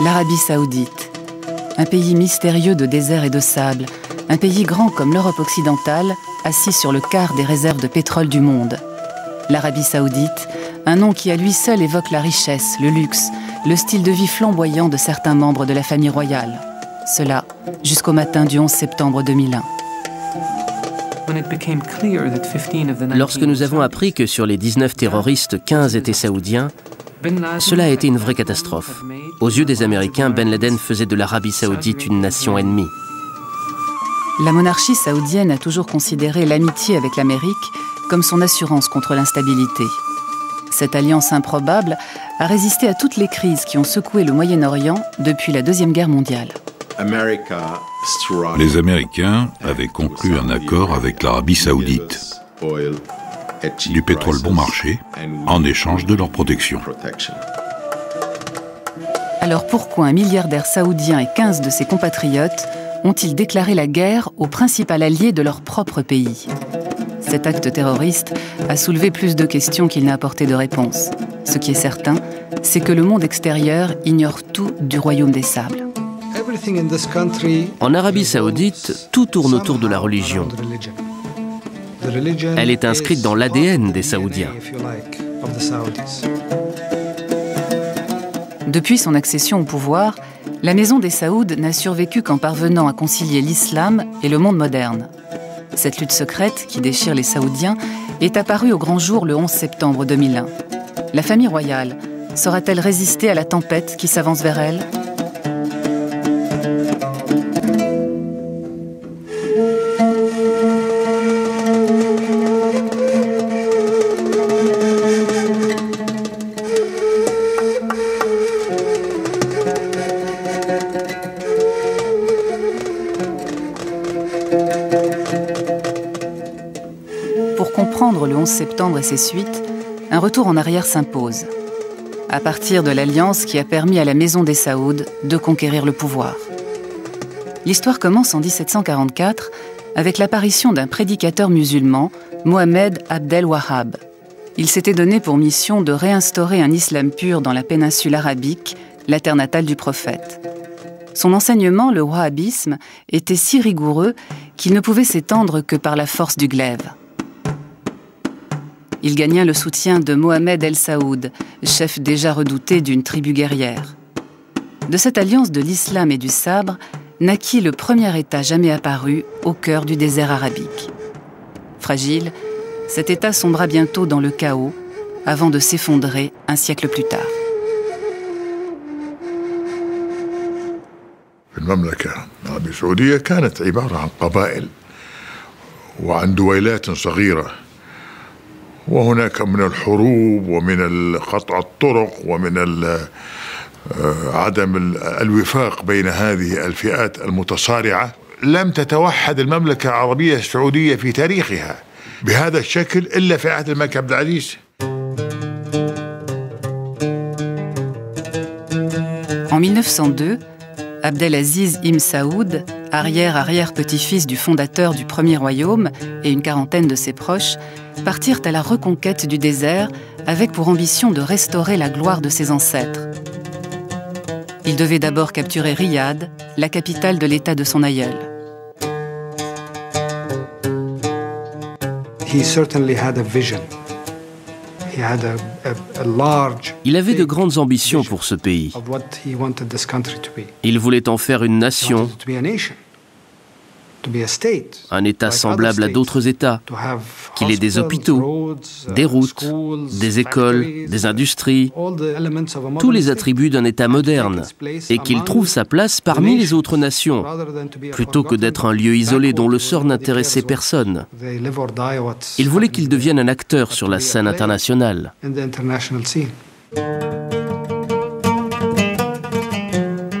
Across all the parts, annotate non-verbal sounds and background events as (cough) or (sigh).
l'Arabie saoudite. Un pays mystérieux de désert et de sable, un pays grand comme l'Europe occidentale, assis sur le quart des réserves de pétrole du monde. L'Arabie saoudite, un nom qui à lui seul évoque la richesse, le luxe, le style de vie flamboyant de certains membres de la famille royale. Cela jusqu'au matin du 11 septembre 2001. Lorsque nous avons appris que sur les 19 terroristes, 15 étaient saoudiens, cela a été une vraie catastrophe. Aux yeux des Américains, Ben Laden faisait de l'Arabie saoudite une nation ennemie. La monarchie saoudienne a toujours considéré l'amitié avec l'Amérique comme son assurance contre l'instabilité. Cette alliance improbable a résisté à toutes les crises qui ont secoué le Moyen-Orient depuis la Deuxième Guerre mondiale. Les Américains avaient conclu un accord avec l'Arabie saoudite, du pétrole bon marché, en échange de leur protection. Alors pourquoi un milliardaire saoudien et 15 de ses compatriotes ont-ils déclaré la guerre au principal allié de leur propre pays? Cet acte terroriste a soulevé plus de questions qu'il n'a apporté de réponses. Ce qui est certain, c'est que le monde extérieur ignore tout du royaume des sables. En Arabie saoudite, tout tourne autour de la religion. Elle est inscrite dans l'ADN des Saoudiens. Depuis son accession au pouvoir, la maison des Saouds n'a survécu qu'en parvenant à concilier l'islam et le monde moderne. Cette lutte secrète qui déchire les Saoudiens est apparue au grand jour le 11 septembre 2001. La famille royale saura-t-elle résister à la tempête qui s'avance vers elle? Et ses suites, un retour en arrière s'impose. À partir de l'alliance qui a permis à la Maison des Saouds de conquérir le pouvoir. L'histoire commence en 1744 avec l'apparition d'un prédicateur musulman, Mohamed Abdel Wahhab. Il s'était donné pour mission de réinstaurer un islam pur dans la péninsule arabique, la terre natale du prophète. Son enseignement, le wahhabisme, était si rigoureux qu'il ne pouvait s'étendre que par la force du glaive Il gagna le soutien de Mohamed El Saoud, chef déjà redouté d'une tribu guerrière. De cette alliance de l'islam et du sabre naquit le premier État jamais apparu au cœur du désert arabique. Fragile, cet État sombra bientôt dans le chaos avant de s'effondrer un siècle plus tard. المملكة العربية السعودية كانت عبارة عن قبائل وعن دويلات صغيرة وهناك من الحروب ومن قطع الطرق ومن عدم الوفاق بين هذه الفئات المتصارعة لم تتوحد المملكة العربية السعودية في تاريخها بهذا الشكل إلا في عهد الملك عبد العزيز. En 1902, Abdelaziz Ibn Saoud, arrière-arrière-petit-fils du fondateur du premier royaume et une quarantaine de ses proches, partirent à la reconquête du désert avec pour ambition de restaurer la gloire de ses ancêtres. Ils devaient d'abord capturer Riyad, la capitale de l'État de son aïeul. Il avait de grandes ambitions pour ce pays. Il voulait en faire une nation, un État semblable à d'autres États, qu'il ait des hôpitaux, des routes, des écoles, des industries, tous les attributs d'un État moderne, et qu'il trouve sa place parmi les autres nations, plutôt que d'être un lieu isolé dont le sort n'intéressait personne. Il voulait qu'il devienne un acteur sur la scène internationale.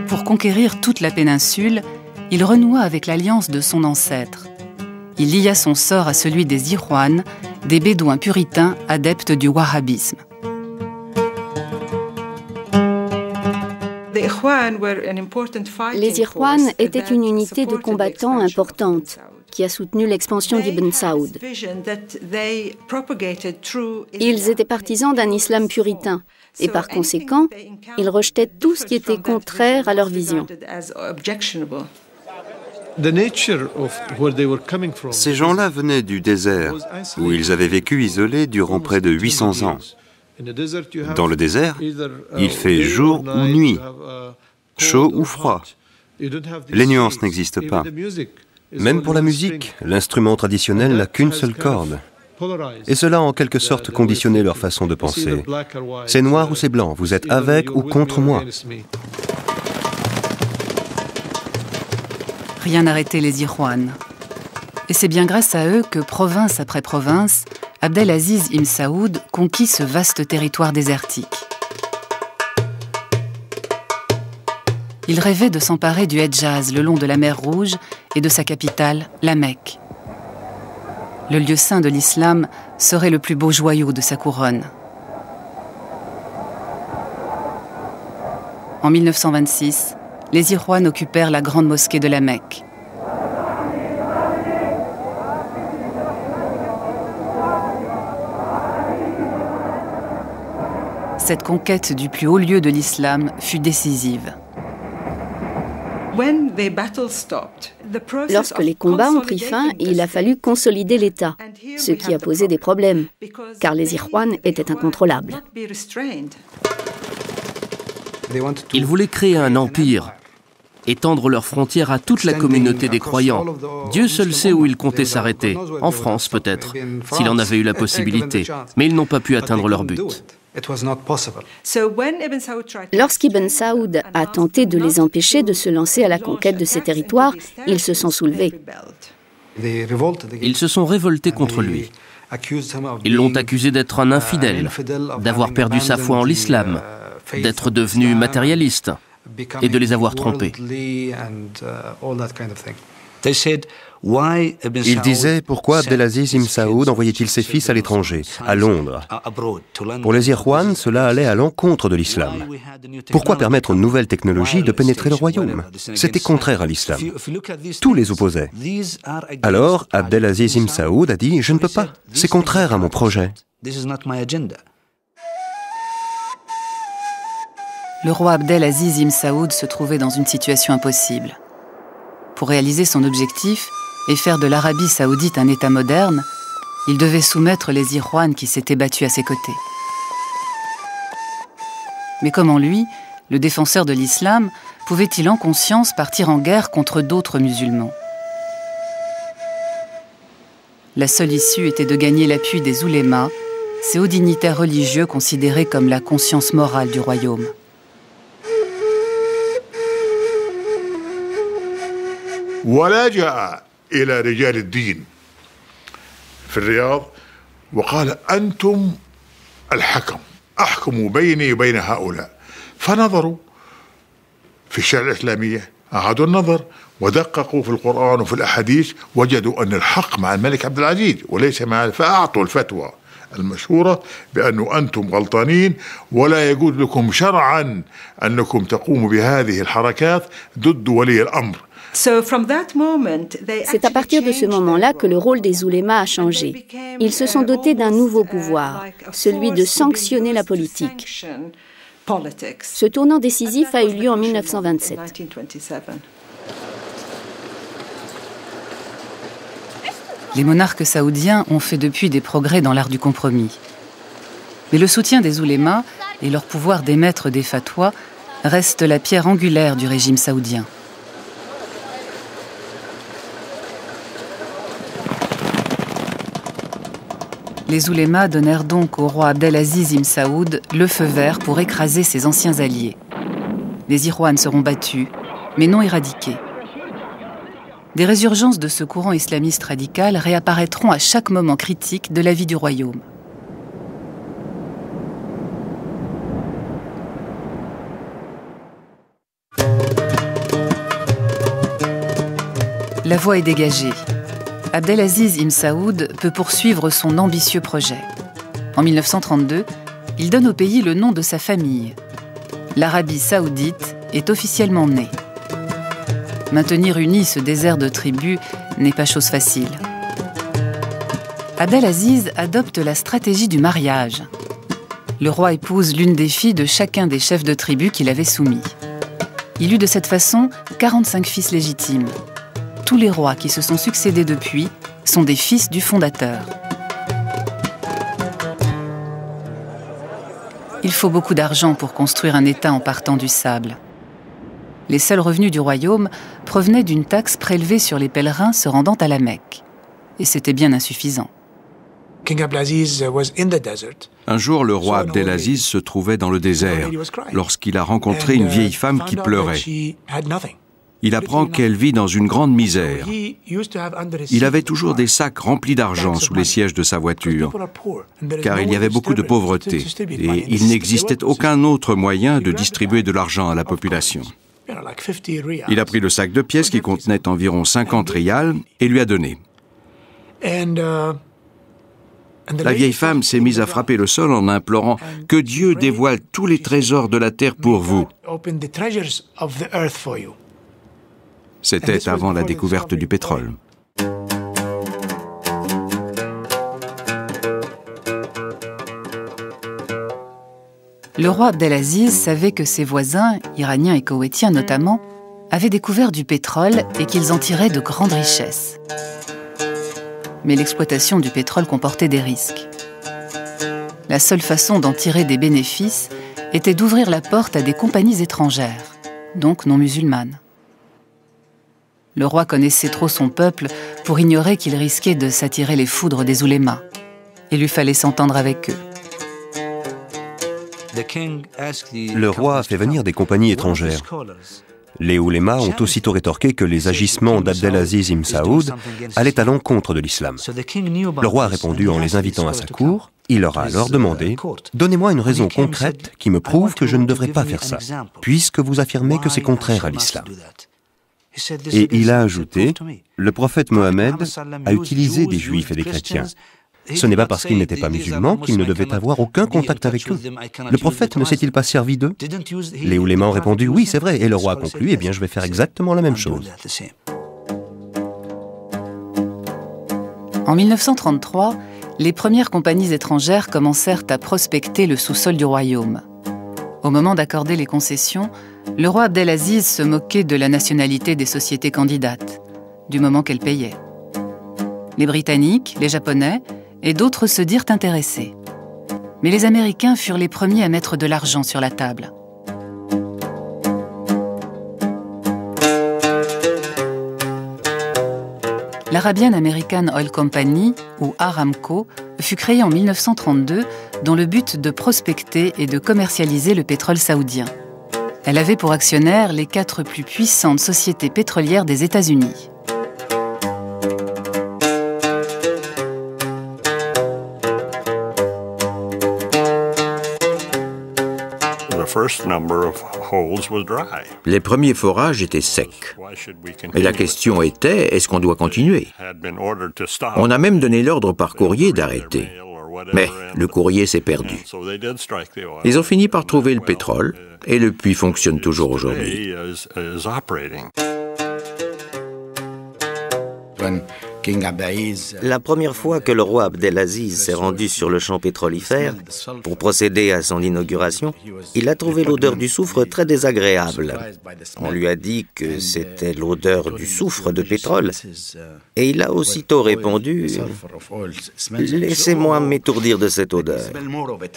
Pour conquérir toute la péninsule, il renoua avec l'alliance de son ancêtre. Il lia son sort à celui des Irwan, des bédouins puritains adeptes du wahhabisme. Les Irwan étaient une unité de combattants importante. qui a soutenu l'expansion d'Ibn Saoud. Ils étaient partisans d'un islam puritain et par conséquent, ils rejetaient tout ce qui était contraire à leur vision. Ces gens-là venaient du désert, où ils avaient vécu isolés durant près de 800 ans. Dans le désert, il fait jour ou nuit, chaud ou froid. Les nuances n'existent pas. Même pour la musique, l'instrument traditionnel n'a qu'une seule corde. Et cela a en quelque sorte conditionné leur façon de penser. C'est noir ou c'est blanc, vous êtes avec ou contre moi. Rien n'arrêtait les Irouanes. Et c'est bien grâce à eux que, province après province, Abdelaziz Ibn Saoud conquit ce vaste territoire désertique. Il rêvait de s'emparer du Hedjaz le long de la mer Rouge et de sa capitale, la Mecque. Le lieu saint de l'islam serait le plus beau joyau de sa couronne. En 1926, les Irouanes occupèrent la grande mosquée de la Mecque. Cette conquête du plus haut lieu de l'islam fut décisive. Lorsque les combats ont pris fin, il a fallu consolider l'État, ce qui a posé des problèmes, car les Irwan étaient incontrôlables. Ils voulaient créer un empire, étendre leurs frontières à toute la communauté des croyants. Dieu seul sait où ils comptaient s'arrêter, en France peut-être, s'il en avait eu la (laughs) possibilité, mais ils n'ont pas pu atteindre leur but. Lorsqu'Ibn Saoud a tenté de les empêcher de se lancer à la conquête de ces territoires, ils se sont soulevés. Ils se sont révoltés contre lui. Ils l'ont accusé d'être un infidèle, d'avoir perdu sa foi en l'islam, d'être devenu matérialiste et de les avoir trompés. Il disait pourquoi Abdelaziz Ibn Saoud envoyait-il ses fils à l'étranger, à Londres Pour les Irwan, cela allait à l'encontre de l'islam. Pourquoi permettre aux nouvelles technologies de pénétrer le royaume? C'était contraire à l'islam. Tous les opposaient. Alors, Abdelaziz Ibn Saoud a dit Je ne peux pas, c'est contraire à mon projet. Le roi Abdelaziz Ibn Saoud se trouvait dans une situation impossible. Pour réaliser son objectif, et faire de l'Arabie saoudite un État moderne, il devait soumettre les Irouanes qui s'étaient battus à ses côtés. Mais comment lui, le défenseur de l'islam, pouvait-il en conscience partir en guerre contre d'autres musulmans? La seule issue était de gagner l'appui des oulémas, ces hauts dignitaires religieux considérés comme la conscience morale du royaume. إلى رجال الدين في الرياض وقال أنتم الحكم أحكموا بيني وبين هؤلاء. فنظروا في الشريعة الإسلامية أعادوا النظر ودققوا في القرآن وفي الأحاديث وجدوا أن الحق مع الملك عبد العزيز وليس مع فأعطوا الفتوى المشهورة بأنه أنتم غلطانين ولا يجوز لكم شرعا أنكم تقوموا بهذه الحركات ضد ولي الأمر. C'est à partir de ce moment-là que le rôle des oulémas a changé. Ils se sont dotés d'un nouveau uh, pouvoir, celui de sanctionner la politique. Ce tournant décisif a eu lieu en 1927. Les monarques saoudiens ont fait depuis des progrès dans l'art du compromis. Mais le soutien des oulémas et leur pouvoir d'émettre des fatwas restent la pierre angulaire du régime saoudien. Les oulémas donnèrent donc au roi Abdelaziz Ibn Saoud le feu vert pour écraser ses anciens alliés. Les Irouanes seront battus, mais non éradiqués. Des résurgences de ce courant islamiste radical réapparaîtront à chaque moment critique de la vie du royaume. La voie est dégagée. Abdelaziz Ibn Saoud peut poursuivre son ambitieux projet. En 1932, il donne au pays le nom de sa famille. L'Arabie saoudite est officiellement née. Maintenir uni ce désert de tribus n'est pas chose facile. Abdelaziz adopte la stratégie du mariage. Le roi épouse l'une des filles de chacun des chefs de tribu qu'il avait soumis. Il eut de cette façon 45 fils légitimes. Tous les rois qui se sont succédés depuis sont des fils du fondateur. Il faut beaucoup d'argent pour construire un État en partant du sable. Les seuls revenus du royaume provenaient d'une taxe prélevée sur les pèlerins se rendant à la Mecque. Et c'était bien insuffisant. Un jour, le roi Abdelaziz se trouvait dans le désert lorsqu'il a rencontré une vieille femme qui pleurait. Il apprend qu'elle vit dans une grande misère. Il avait toujours des sacs remplis d'argent sous les sièges de sa voiture, car il y avait beaucoup de pauvreté. Et il n'existait aucun autre moyen de distribuer de l'argent à la population. Il a pris le sac de pièces qui contenait environ 50 rials et lui a donné. La vieille femme s'est mise à frapper le sol en implorant que Dieu dévoile tous les trésors de la terre pour vous. C'était avant la découverte du pétrole. Le roi Abdelaziz savait que ses voisins, iraniens et koweïtiens notamment, avaient découvert du pétrole et qu'ils en tiraient de grandes richesses. Mais l'exploitation du pétrole comportait des risques. La seule façon d'en tirer des bénéfices était d'ouvrir la porte à des compagnies étrangères, donc non musulmanes. Le roi connaissait trop son peuple pour ignorer qu'il risquait de s'attirer les foudres des oulémas. Il lui fallait s'entendre avec eux. Le roi a fait venir des compagnies étrangères. Les oulémas ont aussitôt rétorqué que les agissements d'Abdelaziz Ibn Saoud allaient à l'encontre de l'islam. Le roi a répondu en les invitant à sa cour. Il leur a alors demandé Donnez-moi une raison concrète qui me prouve que je ne devrais pas faire ça, puisque vous affirmez que c'est contraire à l'islam. Et il a ajouté Le prophète Mohammed a utilisé des juifs et des chrétiens. Ce n'est pas parce qu'ils n'étaient pas musulmans qu'ils ne devaient avoir aucun contact avec eux. Le prophète ne s'est-il pas servi d'eux Les oulémas ont répondu oui, c'est vrai, et le roi a conclu, eh bien je vais faire exactement la même chose. En 1933, les premières compagnies étrangères commencèrent à prospecter le sous-sol du royaume. Au moment d'accorder les concessions, le roi Abdelaziz se moquait de la nationalité des sociétés candidates, du moment qu'elles payaient. Les Britanniques, les Japonais et d'autres se dirent intéressés. Mais les Américains furent les premiers à mettre de l'argent sur la table. L'Arabian American Oil Company, ou Aramco, fut créée en 1932 dans le but de prospecter et de commercialiser le pétrole saoudien. Elle avait pour actionnaires les quatre plus puissantes sociétés pétrolières des États-Unis. Les premiers forages étaient secs. Et la question était, est-ce qu'on doit continuer? On a même donné l'ordre par courrier d'arrêter. Mais le courrier s'est perdu. Ils ont fini par trouver le pétrole et le puits fonctionne toujours aujourd'hui. La première fois que le roi Abdelaziz s'est rendu sur le champ pétrolifère pour procéder à son inauguration, il a trouvé l'odeur du soufre très désagréable. On lui a dit que c'était l'odeur du soufre de pétrole et il a aussitôt répondu ⁇ Laissez-moi m'étourdir de cette odeur ⁇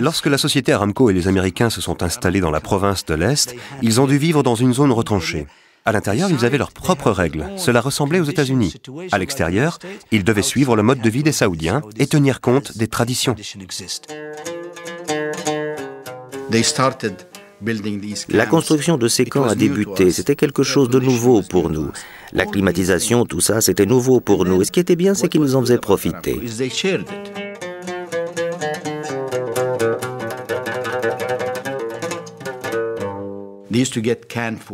Lorsque la société Aramco et les Américains se sont installés dans la province de l'Est, ils ont dû vivre dans une zone retranchée. À l'intérieur, ils avaient leurs propres règles. Cela ressemblait aux États-Unis. À l'extérieur, ils devaient suivre le mode de vie des Saoudiens et tenir compte des traditions. La construction de ces camps a débuté. C'était quelque chose de nouveau pour nous. La climatisation, tout ça, c'était nouveau pour nous. Et ce qui était bien, c'est qu'ils nous en faisaient profiter.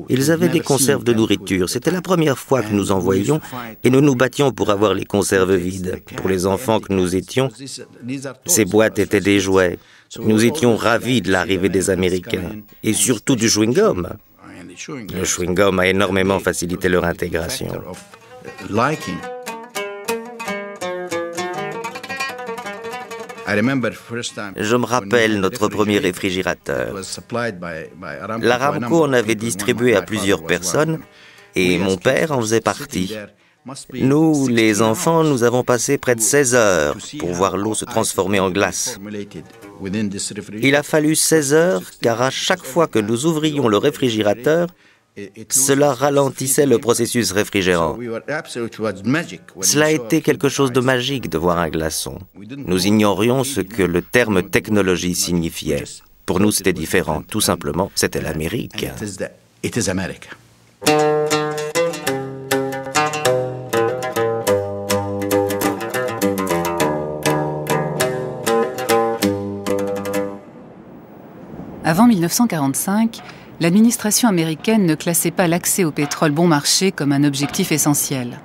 Ils avaient des conserves de nourriture. C'était la première fois que nous en voyions et nous nous battions pour avoir les conserves vides. Pour les enfants que nous étions, ces boîtes étaient des jouets. Nous étions ravis de l'arrivée des Américains et surtout du chewing-gum. Le chewing-gum a énormément facilité leur intégration. Je me rappelle notre premier réfrigérateur. L'Aramco en avait distribué à plusieurs personnes et mon père en faisait partie. Nous, les enfants, nous avons passé près de 16 heures pour voir l'eau se transformer en glace. Il a fallu 16 heures car à chaque fois que nous ouvrions le réfrigérateur, cela ralentissait le processus réfrigérant. Cela a été quelque chose de magique de voir un glaçon. Nous ignorions ce que le terme technologie signifiait. Pour nous, c'était différent. Tout simplement, c'était l'Amérique. Avant 1945, l'administration américaine ne classait pas l'accès au pétrole bon marché comme un objectif essentiel.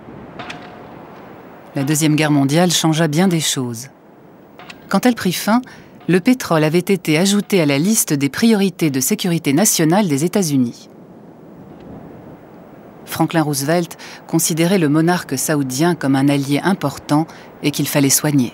La Deuxième Guerre mondiale changea bien des choses. Quand elle prit fin, le pétrole avait été ajouté à la liste des priorités de sécurité nationale des États-Unis. Franklin Roosevelt considérait le monarque saoudien comme un allié important et qu'il fallait soigner.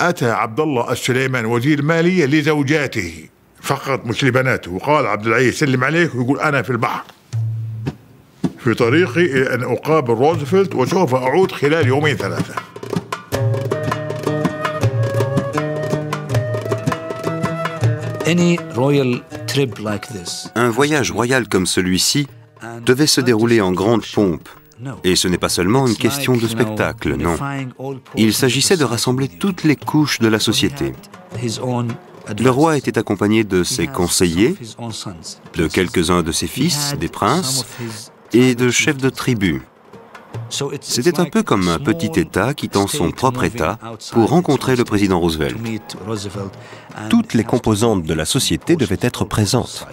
أتى عبد الله السليمان وزير المالية لزوجاته فقط مش لبناته وقال عبد العزيز سلم عليك. ويقول أنا في البحر. في طريقي إلى أن أقابل روزفلت وسوف أعود خلال يومين ثلاثة. Un voyage royal comme celui-ci devait se dérouler en grande pompe. Et ce n'est pas seulement une question de spectacle, non. Il s'agissait de rassembler toutes les couches de la société. Le roi était accompagné de ses conseillers, de quelques-uns de ses fils, des princes, et de chefs de tribus. C'était un peu comme un petit État quittant son propre État pour rencontrer le président Roosevelt. Toutes les composantes de la société devaient être présentes.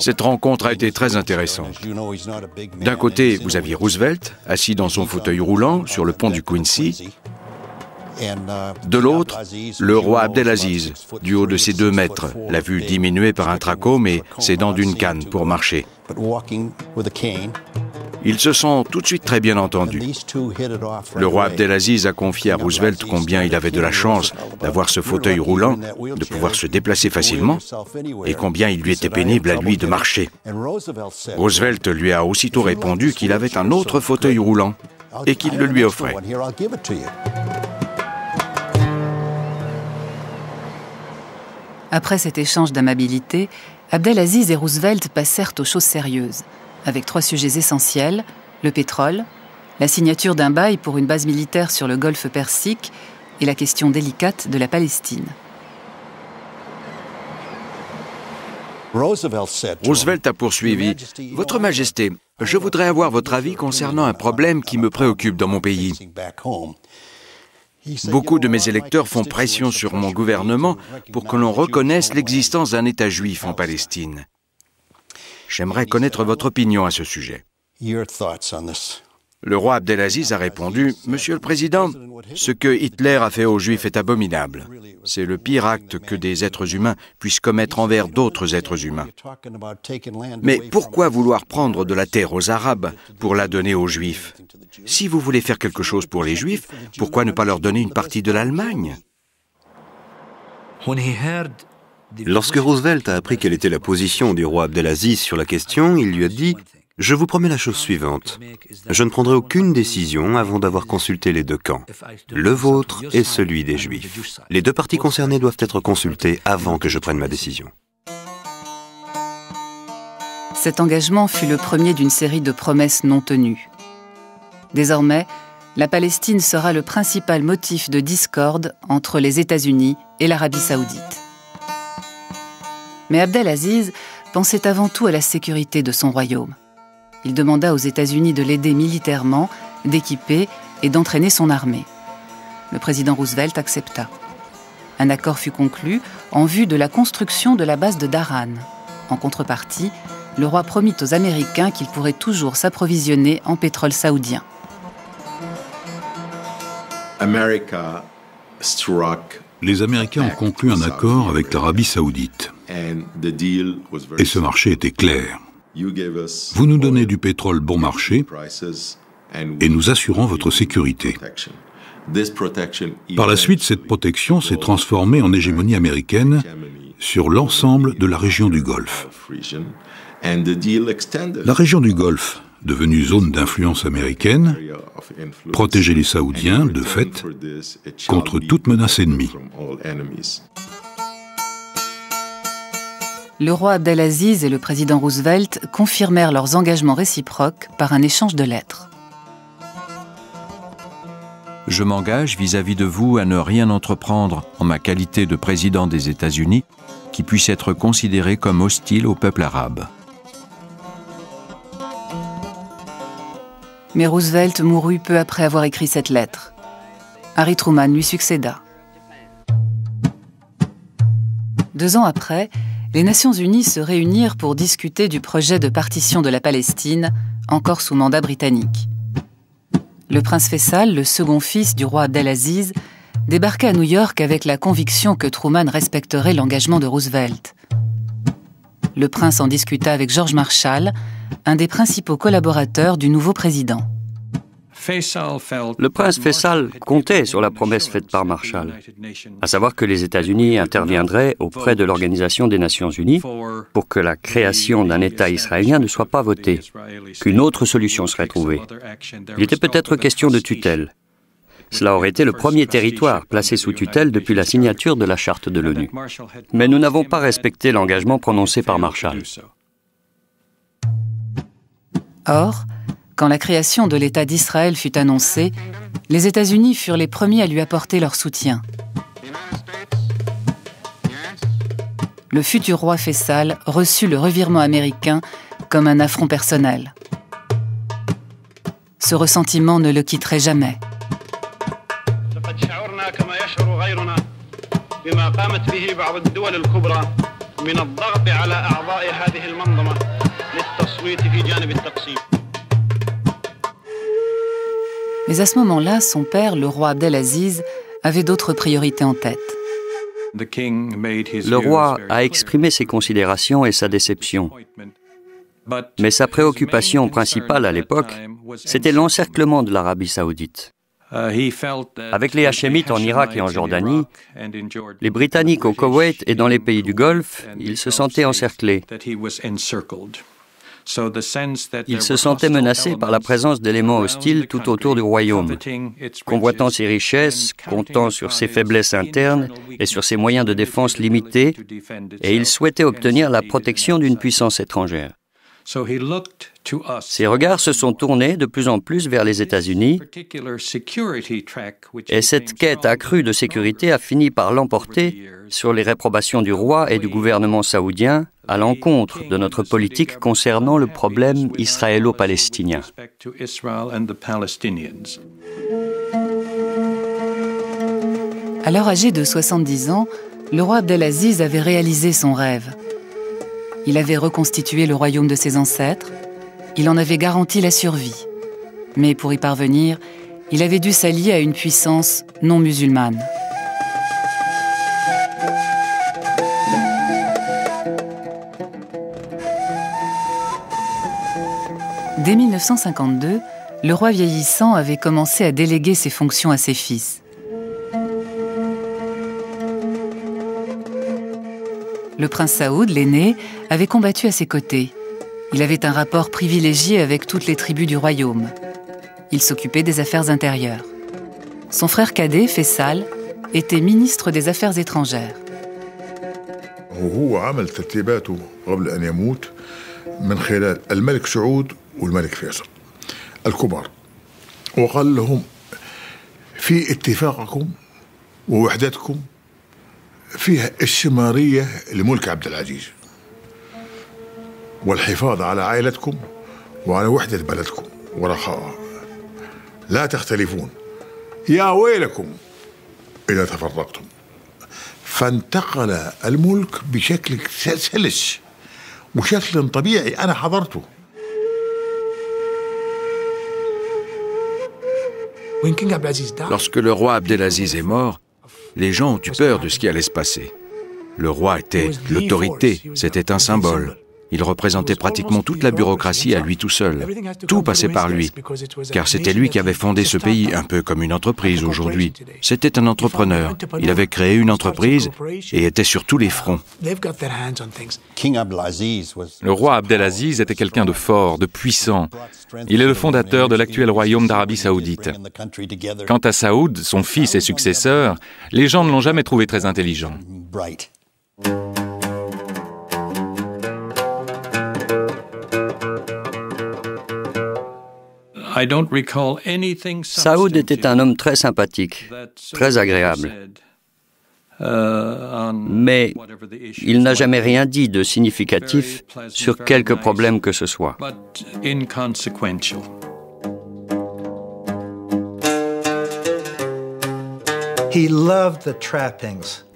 Cette rencontre a été très intéressante. D'un côté, vous aviez Roosevelt, assis dans son fauteuil roulant sur le pont du Quincy. Uh, De l'autre, le roi Abdelaziz, du haut de ses deux mètres, la vue diminuée par un tracot, mais ses dents d'une canne pour marcher. Ils se sont tout de suite très bien entendus. Le roi Abdelaziz a confié à Roosevelt combien il avait de la chance d'avoir ce fauteuil roulant, de pouvoir se déplacer facilement, et combien il lui était pénible à lui de marcher. Roosevelt lui a aussitôt répondu qu'il avait un autre fauteuil roulant et qu'il le lui offrait. Après cet échange d'amabilité, Abdelaziz et Roosevelt passèrent aux choses sérieuses avec trois sujets essentiels, le pétrole, la signature d'un bail pour une base militaire sur le golfe Persique et la question délicate de la Palestine. Roosevelt a poursuivi Votre Majesté, je voudrais avoir votre avis concernant un problème qui me préoccupe dans mon pays. Beaucoup de mes électeurs font pression sur mon gouvernement pour que l'on reconnaisse l'existence d'un État juif en Palestine. J'aimerais connaître votre opinion à ce sujet. Le roi Abdelaziz a répondu Monsieur le Président, ce que Hitler a fait aux Juifs est abominable. C'est le pire acte que des êtres humains puissent commettre envers d'autres êtres humains. Mais pourquoi vouloir prendre de la terre aux Arabes pour la donner aux Juifs? Si vous voulez faire quelque chose pour les Juifs, pourquoi ne pas leur donner une partie de l'Allemagne? Lorsque Roosevelt a appris quelle était la position du roi Abdelaziz sur la question, il lui a dit Je vous promets la chose suivante. Je ne prendrai aucune décision avant d'avoir consulté les deux camps, le vôtre et celui des Juifs. Les deux parties concernées doivent être consultées avant que je prenne ma décision. Cet engagement fut le premier d'une série de promesses non tenues. Désormais, la Palestine sera le principal motif de discorde entre les États-Unis et l'Arabie saoudite. Mais Abdelaziz pensait avant tout à la sécurité de son royaume. Il demanda aux États-Unis de l'aider militairement, d'équiper et d'entraîner son armée. Le président Roosevelt accepta. Un accord fut conclu en vue de la construction de la base de Daran. En contrepartie, le roi promit aux Américains qu'ils pourraient toujours s'approvisionner en pétrole saoudien. Les Américains ont conclu un accord avec l'Arabie saoudite. Et ce marché était clair. Vous nous donnez du pétrole bon marché et nous assurons votre sécurité. Par la suite, cette protection s'est transformée en hégémonie américaine sur l'ensemble de la région du Golfe. La région du Golfe, devenue zone d'influence américaine, protégeait les Saoudiens, de fait, contre toute menace ennemie. Le roi Abdelaziz et le président Roosevelt confirmèrent leurs engagements réciproques par un échange de lettres. Je m'engage vis-à-vis de vous à ne rien entreprendre en ma qualité de président des États-Unis qui puisse être considéré comme hostile au peuple arabe. Mais Roosevelt mourut peu après avoir écrit cette lettre. Harry Truman lui succéda. Deux ans après, les Nations Unies se réunirent pour discuter du projet de partition de la Palestine, encore sous mandat britannique. Le prince Faisal, le second fils du roi Abdelaziz, débarqua à New York avec la conviction que Truman respecterait l'engagement de Roosevelt. Le prince en discuta avec George Marshall, un des principaux collaborateurs du nouveau président. Le prince Faisal comptait sur la promesse faite par Marshall, à savoir que les États-Unis interviendraient auprès de l'Organisation des Nations Unies pour que la création d'un État israélien ne soit pas votée, qu'une autre solution serait trouvée. Il était peut-être question de tutelle. Cela aurait été le premier territoire placé sous tutelle depuis la signature de la charte de l'ONU. Mais nous n'avons pas respecté l'engagement prononcé par Marshall. Or, quand la création de l'État d'Israël fut annoncée, les États-Unis furent les premiers à lui apporter leur soutien. Le futur roi Faisal reçut le revirement américain comme un affront personnel. Ce ressentiment ne le quitterait jamais. Mais à ce moment-là, son père, le roi Abdelaziz, avait d'autres priorités en tête. Le roi a exprimé ses considérations et sa déception. Mais sa préoccupation principale à l'époque, c'était l'encerclement de l'Arabie saoudite. Avec les Hachémites en Irak et en Jordanie, les Britanniques au Koweït et dans les pays du Golfe, il se sentait encerclés. Il se sentait menacé par la présence d'éléments hostiles tout autour du royaume, convoitant ses richesses, comptant sur ses faiblesses internes et sur ses moyens de défense limités, et il souhaitait obtenir la protection d'une puissance étrangère. Ses regards se sont tournés de plus en plus vers les États-Unis et cette quête accrue de sécurité a fini par l'emporter sur les réprobations du roi et du gouvernement saoudien à l'encontre de notre politique concernant le problème israélo-palestinien. Alors âgé de 70 ans, le roi Abdelaziz avait réalisé son rêve. Il avait reconstitué le royaume de ses ancêtres, il en avait garanti la survie. Mais pour y parvenir, il avait dû s'allier à une puissance non musulmane. Dès 1952, le roi vieillissant avait commencé à déléguer ses fonctions à ses fils. Le prince Saoud, l'aîné, avait combattu à ses côtés. Il avait un rapport privilégié avec toutes les tribus du royaume. Il s'occupait des affaires intérieures. Son frère cadet, Faisal, était ministre des Affaires étrangères. فيها استمرارية لملك عبد العزيز. والحفاظ على عائلتكم وعلى وحدة بلدكم ورخاء. لا تختلفون. يا ويلكم إذا تفرقتم. فانتقل الملك بشكل سلس وشكل طبيعي أنا حضرته. Lorsque le roi Abdelaziz est mort, les gens ont eu peur de ce qui allait se passer. Le roi était l'autorité, c'était un symbole. Il représentait pratiquement toute la bureaucratie à lui tout seul. Tout passait par lui, car c'était lui qui avait fondé ce pays, un peu comme une entreprise aujourd'hui. C'était un entrepreneur. Il avait créé une entreprise et était sur tous les fronts. Le roi Abdelaziz était quelqu'un de fort, de puissant. Il est le fondateur de l'actuel royaume d'Arabie saoudite. Quant à Saoud, son fils et successeur, les gens ne l'ont jamais trouvé très intelligent. Saoud était un homme très sympathique, très agréable. Uh, Mais il n'a jamais rien dit de significatif sur quelque problème que ce soit.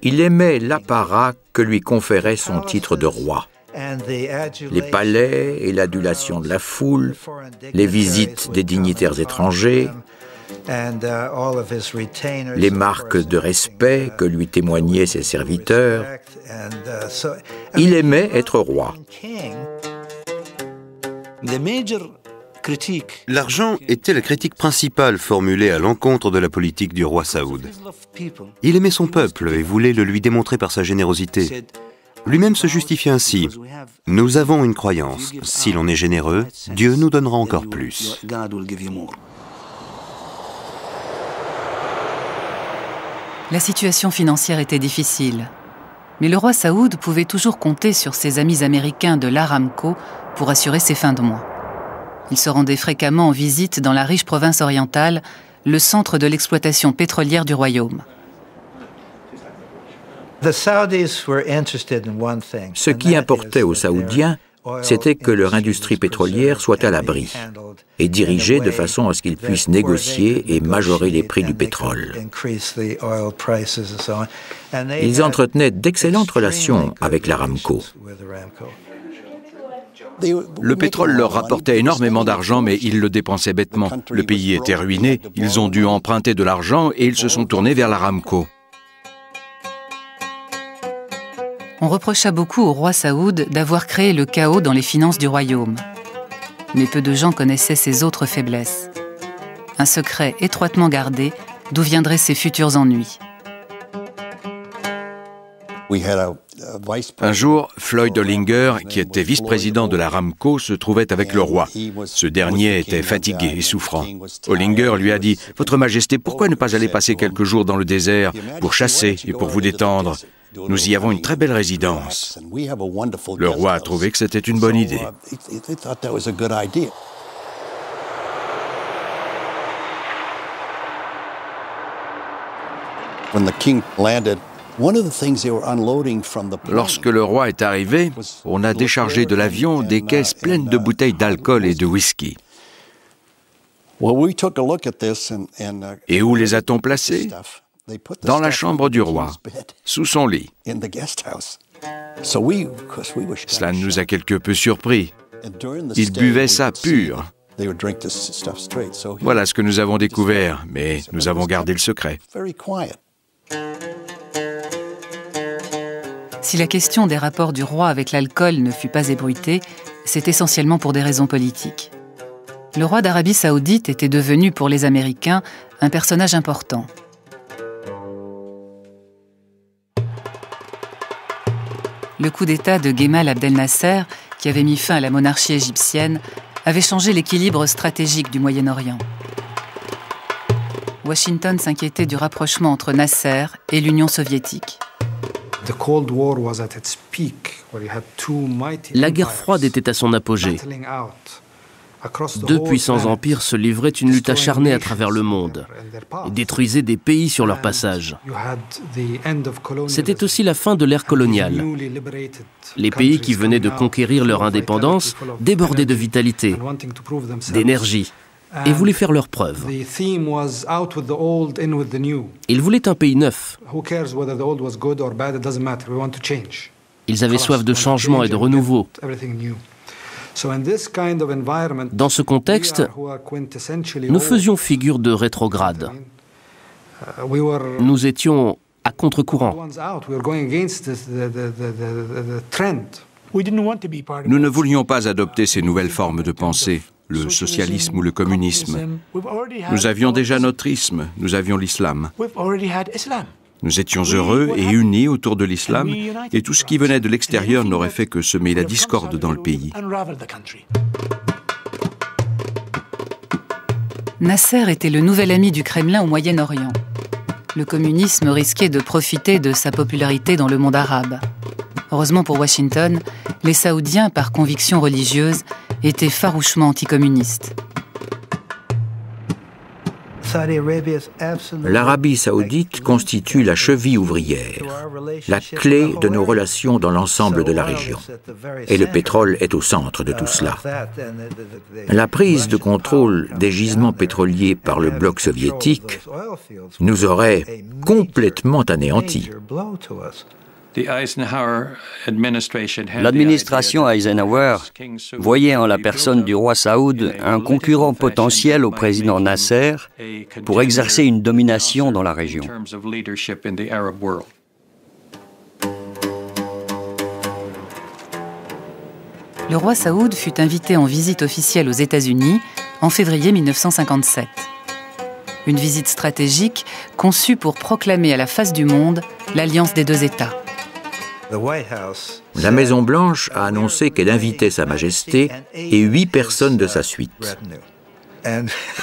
Il aimait l'apparat que lui conférait son titre de roi les palais et l'adulation de la foule, les visites des dignitaires étrangers, les marques de respect que lui témoignaient ses serviteurs. Il aimait être roi. L'argent était la critique principale formulée à l'encontre de la politique du roi Saoud. Il aimait son peuple et voulait le lui démontrer par sa générosité. Lui-même se justifie ainsi. Nous avons une croyance. Si l'on est généreux, Dieu nous donnera encore plus. La situation financière était difficile. Mais le roi Saoud pouvait toujours compter sur ses amis américains de l'Aramco pour assurer ses fins de mois. Il se rendait fréquemment en visite dans la riche province orientale, le centre de l'exploitation pétrolière du royaume. Ce qui importait aux Saoudiens, c'était que leur industrie pétrolière soit à l'abri et dirigée de façon à ce qu'ils puissent négocier et majorer les prix du pétrole. Ils entretenaient d'excellentes relations avec l'Aramco. Le pétrole leur rapportait énormément d'argent, mais ils le dépensaient bêtement. Le pays était ruiné, ils ont dû emprunter de l'argent et ils se sont tournés vers l'Aramco. On reprocha beaucoup au roi Saoud d'avoir créé le chaos dans les finances du royaume. Mais peu de gens connaissaient ses autres faiblesses. Un secret étroitement gardé d'où viendraient ses futurs ennuis. Un jour, Floyd Ollinger, qui était vice-président de la Ramco, se trouvait avec le roi. Ce dernier était fatigué et souffrant. Ollinger lui a dit Votre Majesté, pourquoi ne pas aller passer quelques jours dans le désert pour chasser et pour vous détendre? Nous y avons une très belle résidence. Le roi a trouvé que c'était une bonne idée. Lorsque le roi est arrivé, on a déchargé de l'avion des caisses pleines de bouteilles d'alcool et de whisky. Et où les a-t-on placées dans la chambre du roi, sous son lit. Cela nous a quelque peu surpris. Il buvait ça pur. Voilà ce que nous avons découvert, mais nous avons gardé le secret. Si la question des rapports du roi avec l'alcool ne fut pas ébruitée, c'est essentiellement pour des raisons politiques. Le roi d'Arabie saoudite était devenu pour les Américains un personnage important. Le coup d'État de Gemal Abdel Nasser, qui avait mis fin à la monarchie égyptienne, avait changé l'équilibre stratégique du Moyen-Orient. Washington s'inquiétait du rapprochement entre Nasser et l'Union soviétique. La guerre froide était à son apogée. Deux puissants empires se livraient une lutte acharnée à travers le monde et détruisaient des pays sur leur passage. C'était aussi la fin de l'ère coloniale. Les pays qui venaient de conquérir leur indépendance débordaient de vitalité, d'énergie et voulaient faire leurs preuves. Ils voulaient un pays neuf. Ils avaient soif de changement et de renouveau. Dans ce contexte, nous faisions figure de rétrograde. Nous étions à contre-courant. Nous ne voulions pas adopter ces nouvelles formes de pensée, le socialisme ou le communisme. Nous avions déjà notre isme, nous avions l'islam. Nous étions heureux et unis autour de l'islam, et tout ce qui venait de l'extérieur n'aurait fait que semer la discorde dans le pays. Nasser était le nouvel ami du Kremlin au Moyen-Orient. Le communisme risquait de profiter de sa popularité dans le monde arabe. Heureusement pour Washington, les Saoudiens, par conviction religieuse, étaient farouchement anticommunistes. L'Arabie saoudite constitue la cheville ouvrière, la clé de nos relations dans l'ensemble de la région. Et le pétrole est au centre de tout cela. La prise de contrôle des gisements pétroliers par le bloc soviétique nous aurait complètement anéantis. L'administration Eisenhower voyait en la personne du roi Saoud un concurrent potentiel au président Nasser pour exercer une domination dans la région. Le roi Saoud fut invité en visite officielle aux États-Unis en février 1957. Une visite stratégique conçue pour proclamer à la face du monde l'alliance des deux États. La Maison-Blanche a annoncé qu'elle invitait Sa Majesté et huit personnes de sa suite.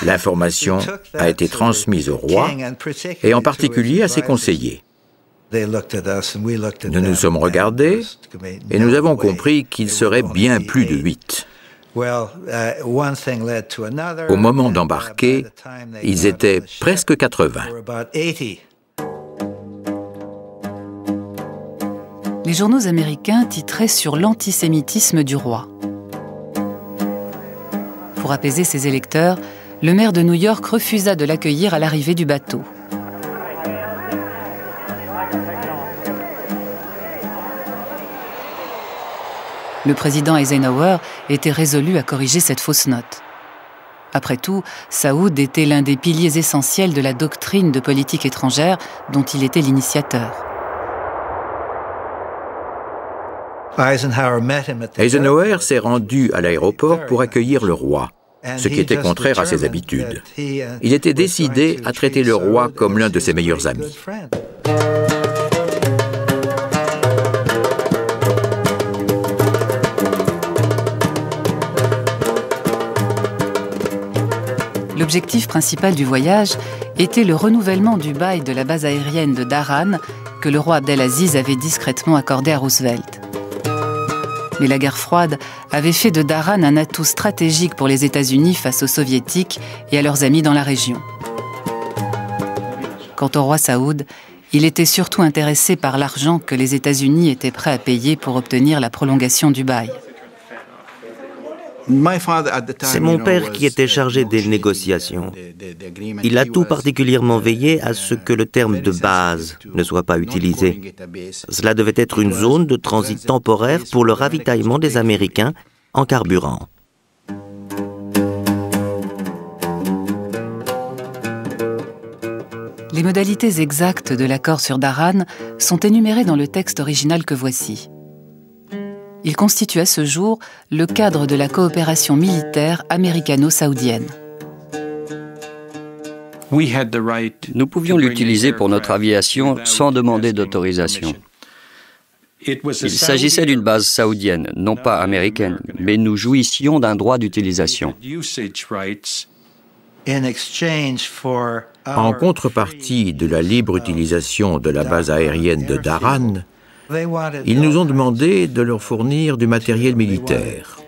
L'information a été transmise au roi et en particulier à ses conseillers. Nous nous sommes regardés et nous avons compris qu'il serait bien plus de huit. Au moment d'embarquer, ils étaient presque 80. Les journaux américains titraient sur l'antisémitisme du roi. Pour apaiser ses électeurs, le maire de New York refusa de l'accueillir à l'arrivée du bateau. Le président Eisenhower était résolu à corriger cette fausse note. Après tout, Saoud était l'un des piliers essentiels de la doctrine de politique étrangère dont il était l'initiateur. Eisenhower s'est rendu à l'aéroport pour accueillir le roi, ce qui était contraire à ses habitudes. Il était décidé à traiter le roi comme l'un de ses meilleurs amis. L'objectif principal du voyage était le renouvellement du bail de la base aérienne de Daran que le roi Abdelaziz avait discrètement accordé à Roosevelt. Mais la guerre froide avait fait de Daran un atout stratégique pour les États-Unis face aux Soviétiques et à leurs amis dans la région. Quant au roi Saoud, il était surtout intéressé par l'argent que les États-Unis étaient prêts à payer pour obtenir la prolongation du bail. C'est mon père qui était chargé des négociations. Il a tout particulièrement veillé à ce que le terme de base ne soit pas utilisé. Cela devait être une zone de transit temporaire pour le ravitaillement des Américains en carburant. Les modalités exactes de l'accord sur Daran sont énumérées dans le texte original que voici. Il constitue à ce jour le cadre de la coopération militaire américano-saoudienne. Nous pouvions l'utiliser pour notre aviation sans demander d'autorisation. Il s'agissait d'une base saoudienne, non pas américaine, mais nous jouissions d'un droit d'utilisation. En contrepartie de la libre utilisation de la base aérienne de Daran, Ils nous ont demandé de leur fournir du matériel militaire,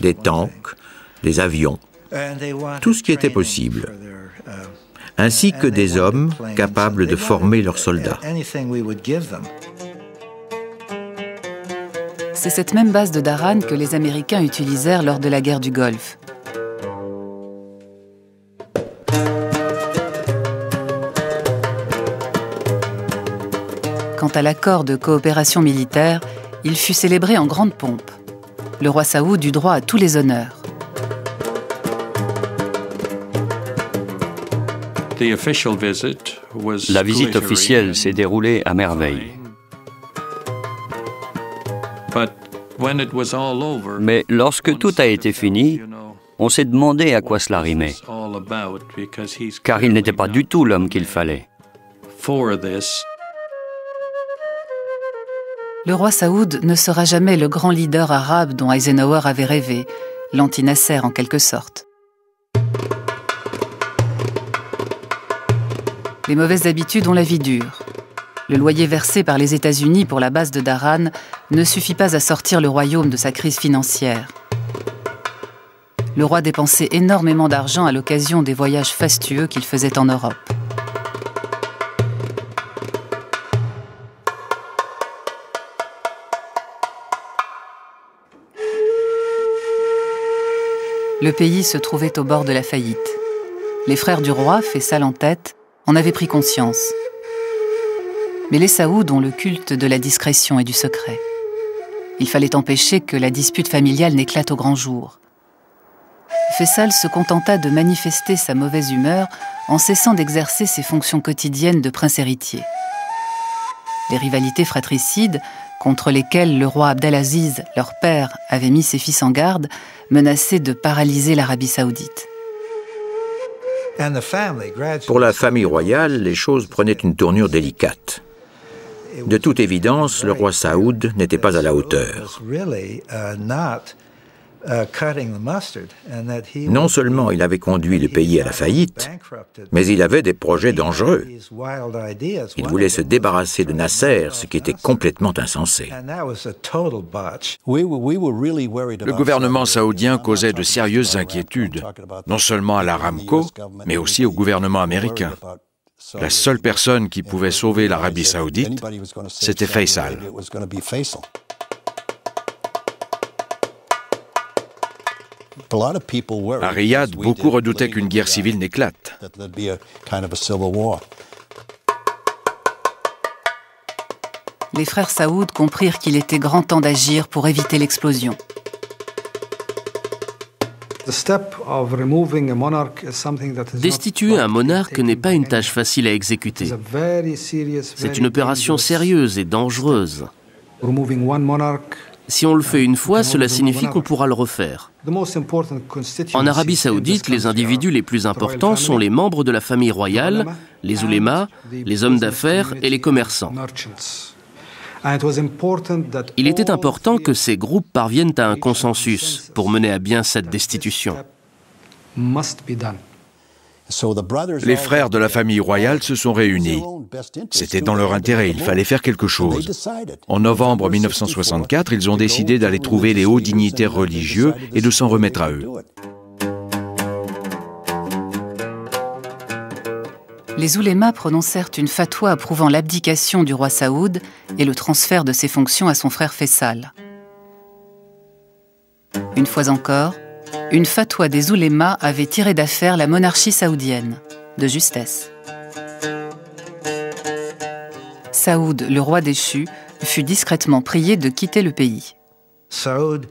des tanks, des avions, tout ce qui était possible, ainsi que des hommes capables de former leurs soldats. C'est cette même base de Daran que les Américains utilisèrent lors de la guerre du Golfe. Quant à l'accord de coopération militaire, il fut célébré en grande pompe. Le roi Saoud eut droit à tous les honneurs. La visite officielle s'est déroulée à merveille. Mais lorsque tout a été fini, on s'est demandé à quoi cela rimait, car il n'était pas du tout l'homme qu'il fallait. Le roi Saoud ne sera jamais le grand leader arabe dont Eisenhower avait rêvé, l'anti-Nasser en quelque sorte. Les mauvaises habitudes ont la vie dure. Le loyer versé par les États-Unis pour la base de Daran ne suffit pas à sortir le royaume de sa crise financière. Le roi dépensait énormément d'argent à l'occasion des voyages fastueux qu'il faisait en Europe. Le pays se trouvait au bord de la faillite. Les frères du roi, Faisal en tête, en avaient pris conscience. Mais les Saouds ont le culte de la discrétion et du secret. Il fallait empêcher que la dispute familiale n'éclate au grand jour. Faisal se contenta de manifester sa mauvaise humeur en cessant d'exercer ses fonctions quotidiennes de prince héritier. Les rivalités fratricides, contre lesquelles le roi Abdelaziz, leur père, avait mis ses fils en garde, menaçaient de paralyser l'Arabie saoudite. Pour la famille royale, les choses prenaient une tournure délicate. De toute évidence, le roi Saoud n'était pas à la hauteur. Non seulement il avait conduit le pays à la faillite, mais il avait des projets dangereux. Il voulait se débarrasser de Nasser, ce qui était complètement insensé. Le gouvernement saoudien causait de sérieuses inquiétudes, non seulement à l'Aramco, mais aussi au gouvernement américain. La seule personne qui pouvait sauver l'Arabie saoudite, c'était Faisal. À Riyad, beaucoup redoutaient qu'une guerre civile n'éclate. Les frères Saoud comprirent qu'il était grand temps d'agir pour éviter l'explosion. Destituer un monarque n'est pas une tâche facile à exécuter. C'est une opération sérieuse et dangereuse. Si on le fait une fois, cela signifie qu'on pourra le refaire. En Arabie saoudite, les individus les plus importants sont les membres de la famille royale, les oulémas, les hommes d'affaires et les commerçants. Il était important que ces groupes parviennent à un consensus pour mener à bien cette destitution. Les frères de la famille royale se sont réunis. C'était dans leur intérêt, il fallait faire quelque chose. En novembre 1964, ils ont décidé d'aller trouver les hauts dignitaires religieux et de s'en remettre à eux. Les oulémas prononcèrent une fatwa approuvant l'abdication du roi Saoud et le transfert de ses fonctions à son frère Faisal. Une fois encore, une fatwa des oulémas avait tiré d'affaire la monarchie saoudienne, de justesse. Saoud, le roi déchu, fut discrètement prié de quitter le pays. Saoud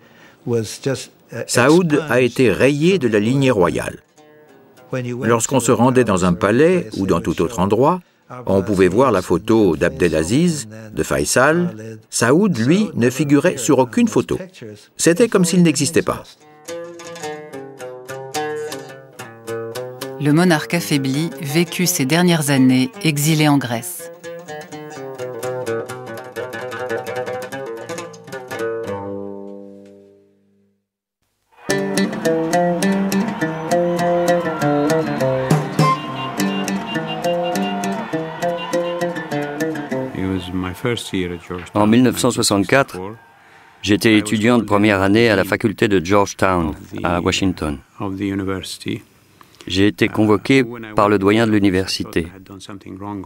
a été rayé de la lignée royale. Lorsqu'on se rendait dans un palais ou dans tout autre endroit, on pouvait voir la photo d'Abdelaziz, de Faisal. Saoud, lui, ne figurait sur aucune photo. C'était comme s'il n'existait pas. Le monarque affaibli vécut ses dernières années exilé en Grèce. En 1964, j'étais étudiant de première année à la faculté de Georgetown, à Washington. J'ai été convoqué par le doyen de l'université.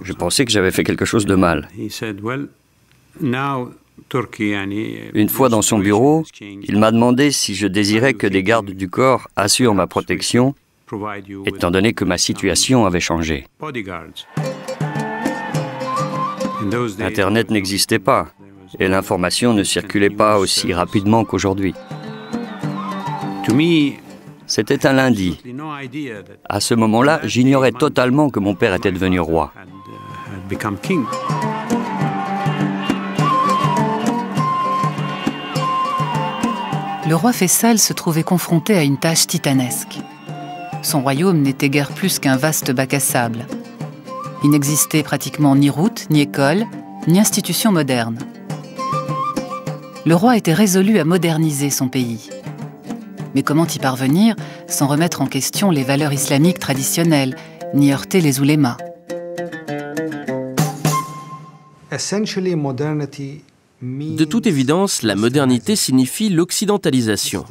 Je pensais que j'avais fait quelque chose de mal. Une fois dans son bureau, il m'a demandé si je désirais que des gardes du corps assurent ma protection, étant donné que ma situation avait changé. Internet n'existait pas et l'information ne circulait pas aussi rapidement qu'aujourd'hui. C'était un lundi. À ce moment-là, j'ignorais totalement que mon père était devenu roi. Le roi Faisal se trouvait confronté à une tâche titanesque. Son royaume n'était guère plus qu'un vaste bac à sable. Il n'existait pratiquement ni route, ni école, ni institution moderne. Le roi était résolu à moderniser son pays. Mais comment y parvenir sans remettre en question les valeurs islamiques traditionnelles, ni heurter les oulémas? De toute évidence, la modernité signifie l'occidentalisation.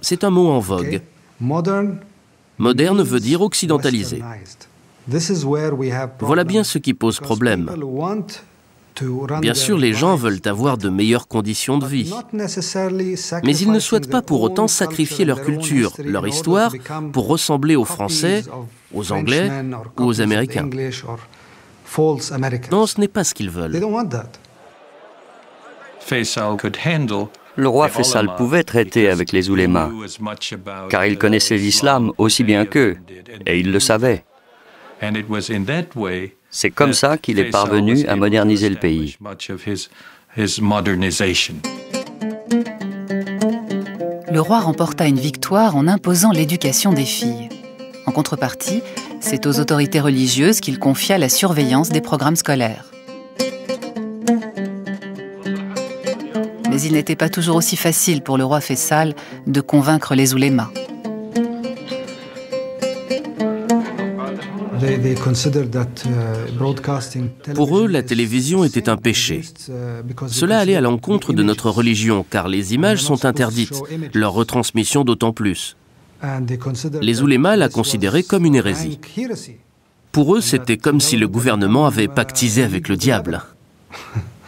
C'est un mot en vogue. Moderne veut dire occidentalisé. Voilà bien ce qui pose problème. Bien sûr, les gens veulent avoir de meilleures conditions de vie, mais ils ne souhaitent pas pour autant sacrifier leur culture, leur histoire, pour ressembler aux Français, aux Anglais ou aux Américains. Non, ce n'est pas ce qu'ils veulent. Le roi Faisal pouvait traiter avec les oulémas, car il connaissait l'islam aussi bien qu'eux, et il le savait. C'est comme ça qu'il est parvenu à moderniser le pays. Le roi remporta une victoire en imposant l'éducation des filles. En contrepartie, c'est aux autorités religieuses qu'il confia la surveillance des programmes scolaires. Mais il n'était pas toujours aussi facile pour le roi Faisal de convaincre les oulémas. Pour eux, la télévision était un péché. Cela allait à l'encontre de notre religion, car les images sont interdites, leur retransmission d'autant plus. Les oulémas la considéraient comme une hérésie. Pour eux, c'était comme si le gouvernement avait pactisé avec le diable. (laughs)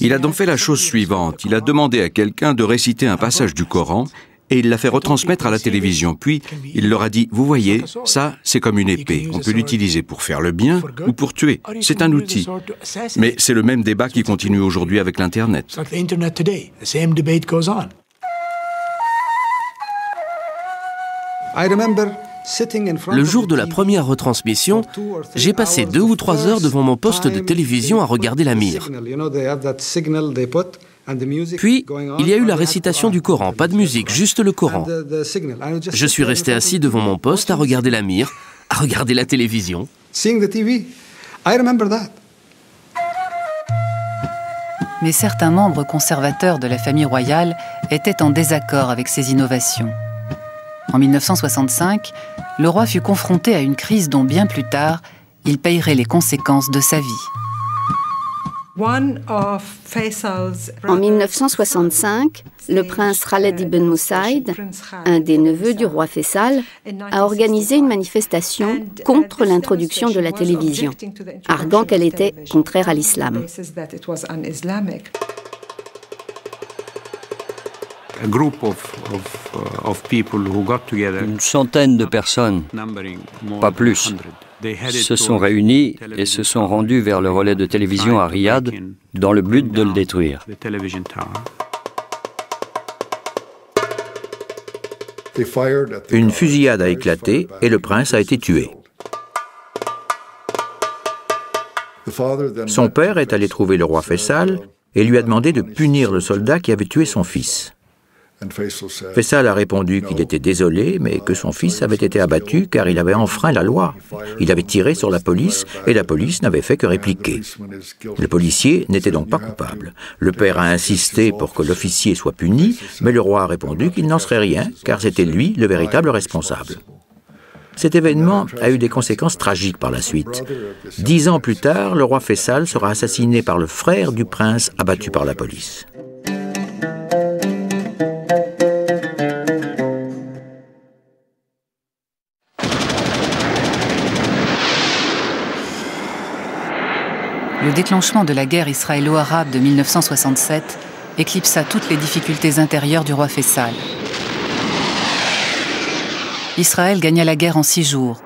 Il a donc fait la chose suivante. Il a demandé à quelqu'un de réciter un passage du Coran et il l'a fait retransmettre à la télévision. Puis il leur a dit, vous voyez, ça c'est comme une épée. On peut l'utiliser pour faire le bien ou pour tuer. C'est un outil. Mais c'est le même débat qui continue aujourd'hui avec l'Internet. Le jour de la première retransmission, j'ai passé deux ou trois heures devant mon poste de télévision à regarder la mire. Puis, il y a eu la récitation du Coran, pas de musique, juste le Coran. Je suis resté assis devant mon poste à regarder la mire, à regarder la télévision. Mais certains membres conservateurs de la famille royale étaient en désaccord avec ces innovations. En 1965, le roi fut confronté à une crise dont bien plus tard, il payerait les conséquences de sa vie. En 1965, le prince Khaled ibn Moussaïd, un des neveux du roi Faisal, a organisé une manifestation contre l'introduction de la télévision, arguant qu'elle était contraire à l'islam. Une centaine de personnes, pas plus, se sont réunis et se sont rendus vers le relais de télévision à Riyad dans le but de le détruire. Une fusillade a éclaté et le prince a été tué. Son père est allé trouver le roi Faisal et lui a demandé de punir le soldat qui avait tué son fils. Faisal a répondu qu'il était désolé, mais que son fils avait été abattu car il avait enfreint la loi. Il avait tiré sur la police et la police n'avait fait que répliquer. Le policier n'était donc pas coupable. Le père a insisté pour que l'officier soit puni, mais le roi a répondu qu'il n'en serait rien car c'était lui le véritable responsable. Cet événement a eu des conséquences tragiques par la suite. Dix ans plus tard, le roi Faisal sera assassiné par le frère du prince abattu par la police. Le déclenchement de la guerre israélo-arabe de 1967 éclipsa toutes les difficultés intérieures du roi Faisal. Israël gagna la guerre en six jours,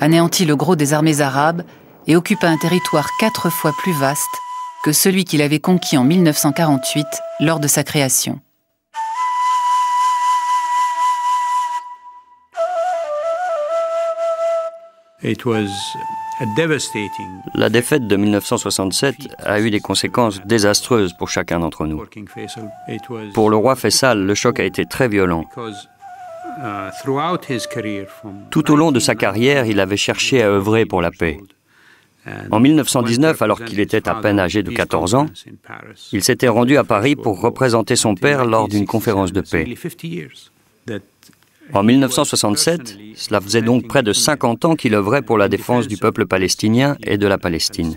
anéantit le gros des armées arabes et occupa un territoire quatre fois plus vaste que celui qu'il avait conquis en 1948 lors de sa création. La défaite de 1967 a eu des conséquences désastreuses pour chacun d'entre nous. Pour le roi Faisal, le choc a été très violent. Tout au long de sa carrière, il avait cherché à œuvrer pour la paix. En 1919, alors qu'il était à peine âgé de 14 ans, il s'était rendu à Paris pour représenter son père lors d'une conférence de paix. En 1967, cela faisait donc près de 50 ans qu'il œuvrait pour la défense du peuple palestinien et de la Palestine.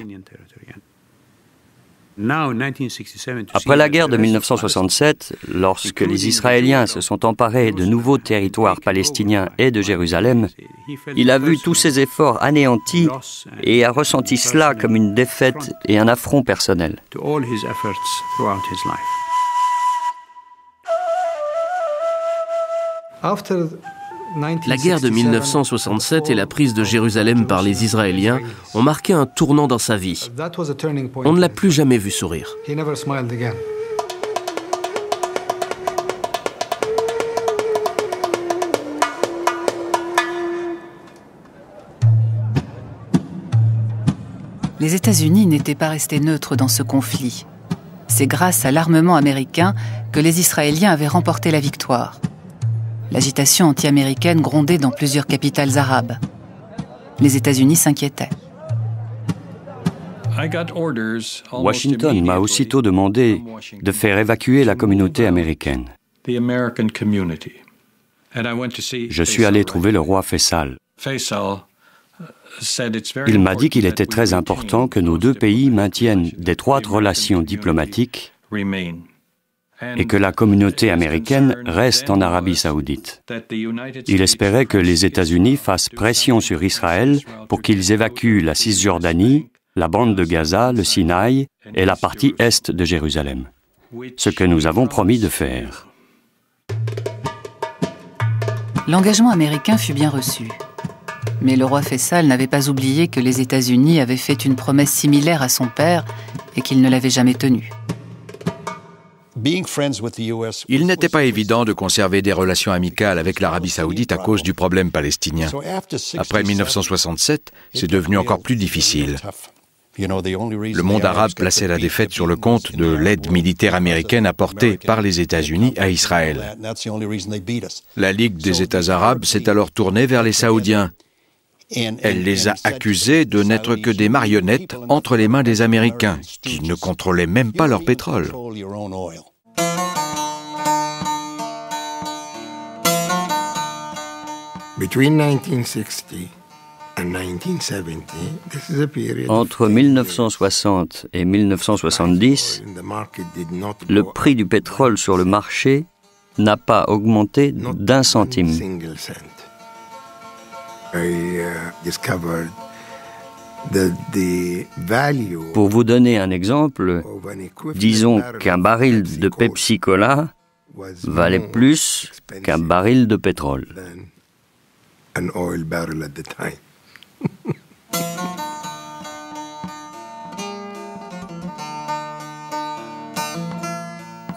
Après la guerre de 1967, lorsque les Israéliens se sont emparés de nouveaux territoires palestiniens et de Jérusalem, il a vu tous ses efforts anéantis et a ressenti cela comme une défaite et un affront personnel. La guerre de 1967 et la prise de Jérusalem par les Israéliens ont marqué un tournant dans sa vie. On ne l'a plus jamais vu sourire. Les États-Unis n'étaient pas restés neutres dans ce conflit. C'est grâce à l'armement américain que les Israéliens avaient remporté la victoire. L'agitation anti-américaine grondait dans plusieurs capitales arabes. Les États-Unis s'inquiétaient. Washington m'a aussitôt demandé de faire évacuer la communauté américaine. Je suis allé trouver le roi Faisal. Il m'a dit qu'il était très important que nos deux pays maintiennent d'étroites relations diplomatiques et que la communauté américaine reste en Arabie saoudite. Il espérait que les États-Unis fassent pression sur Israël pour qu'ils évacuent la Cisjordanie, la bande de Gaza, le Sinaï et la partie est de Jérusalem. Ce que nous avons promis de faire. L'engagement américain fut bien reçu. Mais le roi Faisal n'avait pas oublié que les États-Unis avaient fait une promesse similaire à son père et qu'ils ne l'avaient jamais tenue. Il n'était pas évident de conserver des relations amicales avec l'Arabie saoudite à cause du problème palestinien. Après 1967, c'est devenu encore plus difficile. Le monde arabe plaçait la défaite sur le compte de l'aide militaire américaine apportée par les États-Unis à Israël. La Ligue des États arabes s'est alors tournée vers les Saoudiens. Elle les a accusés de n'être que des marionnettes entre les mains des Américains, qui ne contrôlaient même pas leur pétrole. Entre 1960 et 1970, le prix du pétrole sur le marché n'a pas augmenté d'un centime. Pour vous donner un exemple, disons qu'un baril de Pepsi Cola valait plus qu'un baril de pétrole. (laughs)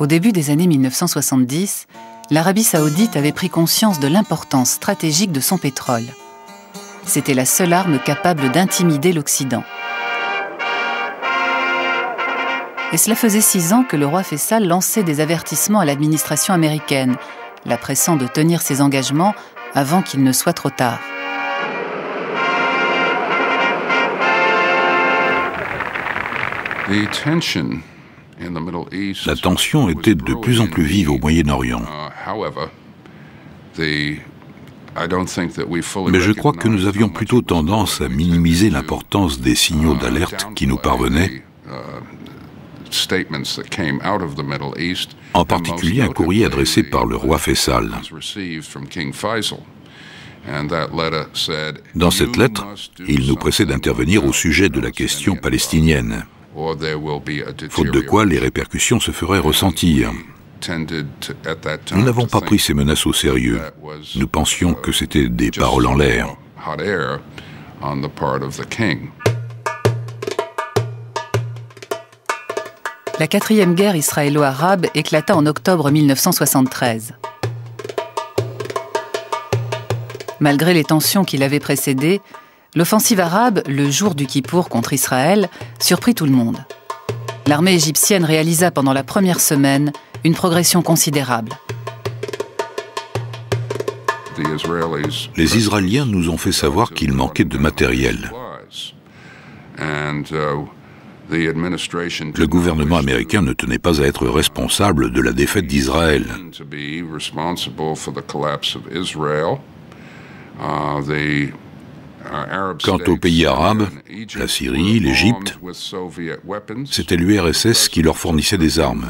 Au début des années 1970, l'Arabie saoudite avait pris conscience de l'importance stratégique de son pétrole. C'était la seule arme capable d'intimider l'Occident. Et cela faisait six ans que le roi Faisal lançait des avertissements à l'administration américaine, la pressant de tenir ses engagements avant qu'il ne soit trop tard. La tension était de plus en plus vive au Moyen-Orient. Mais je crois que nous avions plutôt tendance à minimiser l'importance des signaux d'alerte qui nous parvenaient, en particulier un courrier adressé par le roi Faisal. Dans cette lettre, il nous pressait d'intervenir au sujet de la question palestinienne, faute de quoi les répercussions se feraient ressentir. Nous n'avons pas pris ces menaces au sérieux. Nous pensions que c'était des paroles en l'air. La quatrième guerre israélo-arabe éclata en octobre 1973. Malgré les tensions qui l'avaient précédée, l'offensive arabe, le jour du Kippour contre Israël, surprit tout le monde. L'armée égyptienne réalisa pendant la première semaine une progression considérable. Les Israéliens nous ont fait savoir qu'il manquait de matériel. Le gouvernement américain ne tenait pas à être responsable de la défaite d'Israël. Quant aux pays arabes, la Syrie, l'Égypte, c'était l'URSS qui leur fournissait des armes.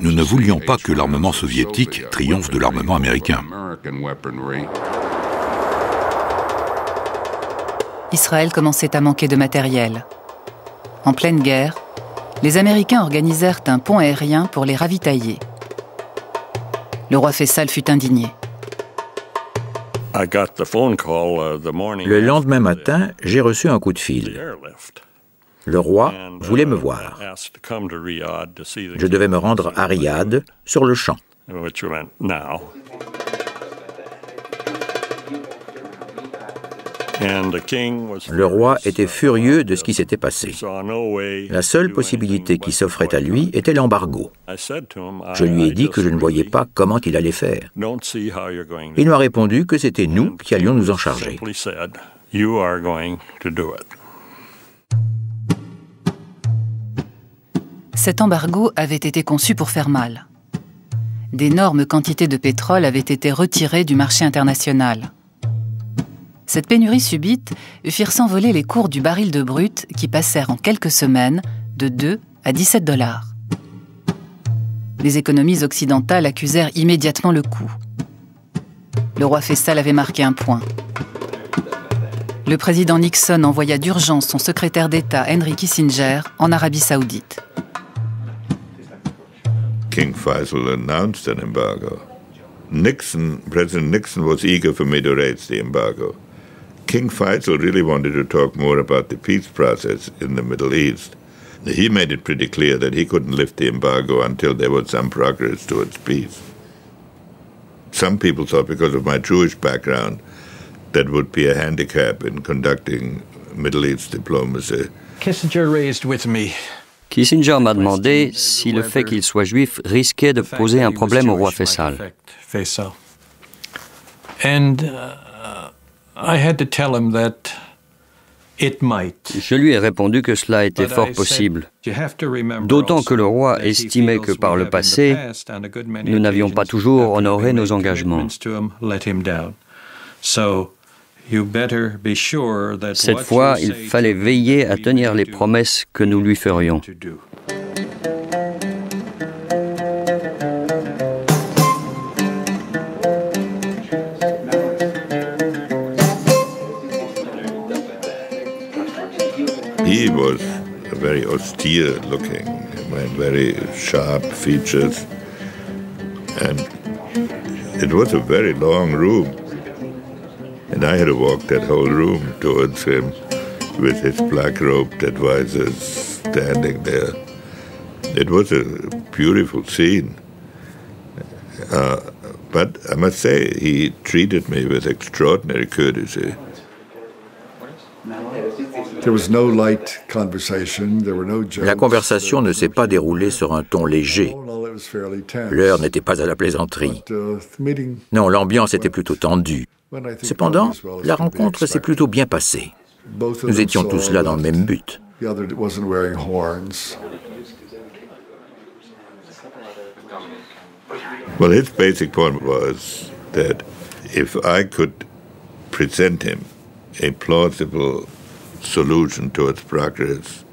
Nous ne voulions pas que l'armement soviétique triomphe de l'armement américain. Israël commençait à manquer de matériel. En pleine guerre, les Américains organisèrent un pont aérien pour les ravitailler. Le roi Faisal fut indigné. Uh, Le lendemain matin, j'ai reçu un coup de fil. Le roi voulait me uh, voir. Je devais me rendre à Riyad sur le champ. Le roi était furieux de ce qui s'était passé. La seule possibilité qui s'offrait à lui était l'embargo. Je lui ai dit que je ne voyais pas comment il allait faire. Il m'a répondu que c'était nous qui allions nous en charger. Cet embargo avait été conçu pour faire mal. D'énormes quantités de pétrole avaient été retirées du marché international. Cette pénurie subite firent s'envoler les cours du baril de brut qui passèrent en quelques semaines de 2 à 17 dollars. Les économies occidentales accusèrent immédiatement le coup. Le roi Faisal avait marqué un point. Le président Nixon envoya d'urgence son secrétaire d'État Henry Kissinger en Arabie saoudite. King Faisal announced an embargo. Nixon, President Nixon was eager for me to raise the embargo. King Faisal really wanted to talk more about the peace process in the Middle East. He made it pretty clear that he couldn't lift the embargo until there was some progress towards peace. Some people thought because of my Jewish background that would be a handicap in conducting Middle East diplomacy. Kissinger raised with me Kissinger m'a demandé si le fait qu'il soit juif risquait de poser un problème au roi Faisal. And, uh, je lui ai répondu que cela était fort possible, d'autant que le roi estimait que par le passé, nous n'avions pas toujours honoré nos engagements. Cette fois, il fallait veiller à tenir les promesses que nous lui ferions. He was very austere looking, very sharp features, and it was a very long room. And I had to walk that whole room towards him with his black robed advisors standing there. It was a beautiful scene. Uh, but I must say, he treated me with extraordinary courtesy. La conversation ne s'est pas déroulée sur un ton léger. L'heure n'était pas à la plaisanterie. Uh, non, l'ambiance était plutôt tendue. Cependant, la rencontre s'est plutôt bien passée. Nous étions tous là dans le même but. Well, his basic point was that if I could present him a plausible solution towards progress,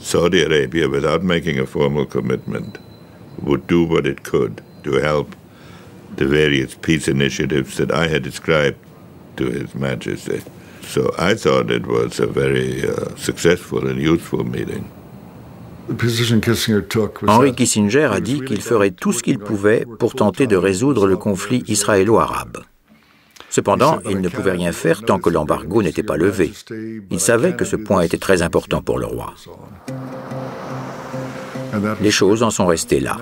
Saudi Arabia, without making a formal commitment, would do what it could to help the various peace initiatives that I had described to His Majesty. So I thought it was a very uh, successful and useful meeting. Henry Kissinger a dit qu'il ferait tout ce qu'il pouvait pour tenter de résoudre le conflit israélo-arabe. Cependant, il ne pouvait rien faire tant que l'embargo n'était pas levé. Il savait que ce point était très important pour le roi. Les choses en sont restées là.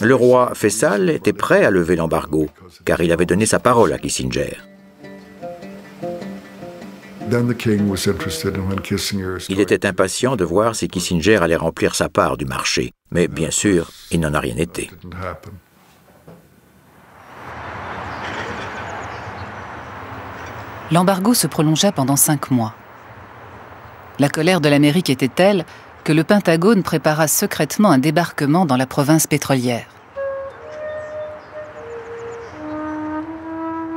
Le roi Faisal était prêt à lever l'embargo, car il avait donné sa parole à Kissinger. Il était impatient de voir si Kissinger allait remplir sa part du marché, mais bien sûr, il n'en a rien été. L'embargo se prolongea pendant cinq mois. La colère de l'Amérique était telle que le Pentagone prépara secrètement un débarquement dans la province pétrolière.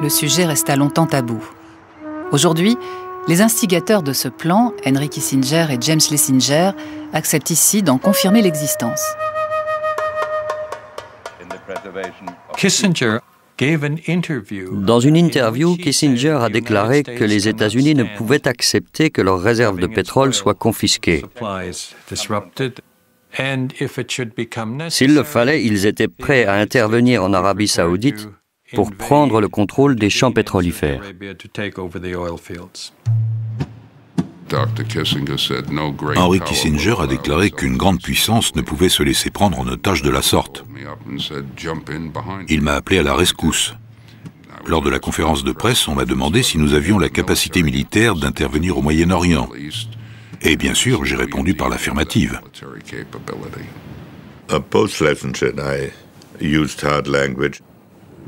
Le sujet resta longtemps tabou. Aujourd'hui, les instigateurs de ce plan, Henry Kissinger et James Schlesinger, acceptent ici d'en confirmer l'existence. Dans une interview, Kissinger a déclaré que les États-Unis ne pouvaient accepter que leurs réserves de pétrole soient confisquées. S'il le fallait, ils étaient prêts à intervenir en Arabie saoudite pour prendre le contrôle des champs pétrolifères. Henry Kissinger a déclaré qu'une grande puissance ne pouvait se laisser prendre en otage de la sorte. Il m'a appelé à la rescousse. Lors de la conférence de presse, on m'a demandé si nous avions la capacité militaire d'intervenir au Moyen-Orient. Et bien sûr, j'ai répondu par l'affirmative.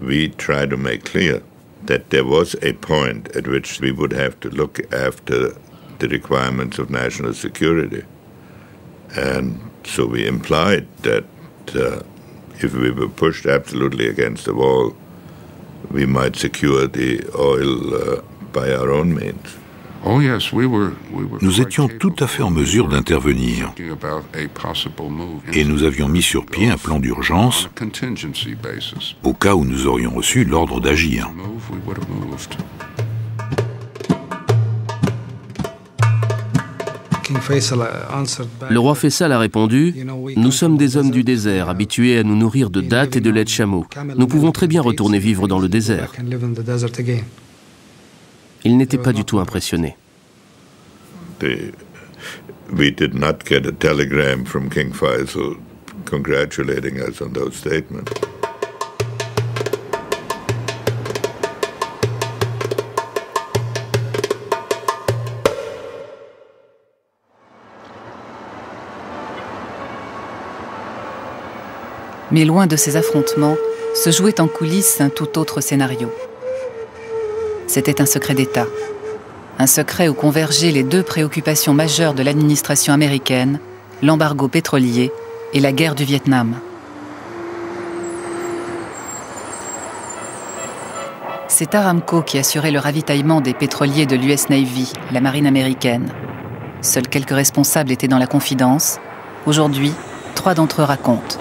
we try to make clear that there was a point at which we would have to look after the requirements of national security. And so we implied that uh, if we were pushed absolutely against the wall, we might secure the oil uh, by our own means. Nous étions tout à fait en mesure d'intervenir et nous avions mis sur pied un plan d'urgence au cas où nous aurions reçu l'ordre d'agir. Le roi Faisal a répondu Nous sommes des hommes du désert, habitués à nous nourrir de dattes et de lait de chameau. Nous pouvons très bien retourner vivre dans le désert. Il n'était pas du tout impressionné. We did not get a telegram from King Faisal congratulating us on those statements. Mais loin de ces affrontements, se jouait en coulisses un tout autre scénario. C'était un secret d'État. Un secret où convergeaient les deux préoccupations majeures de l'administration américaine, l'embargo pétrolier et la guerre du Vietnam. C'est Aramco qui assurait le ravitaillement des pétroliers de l'US Navy, la marine américaine. Seuls quelques responsables étaient dans la confidence. Aujourd'hui, trois d'entre eux racontent.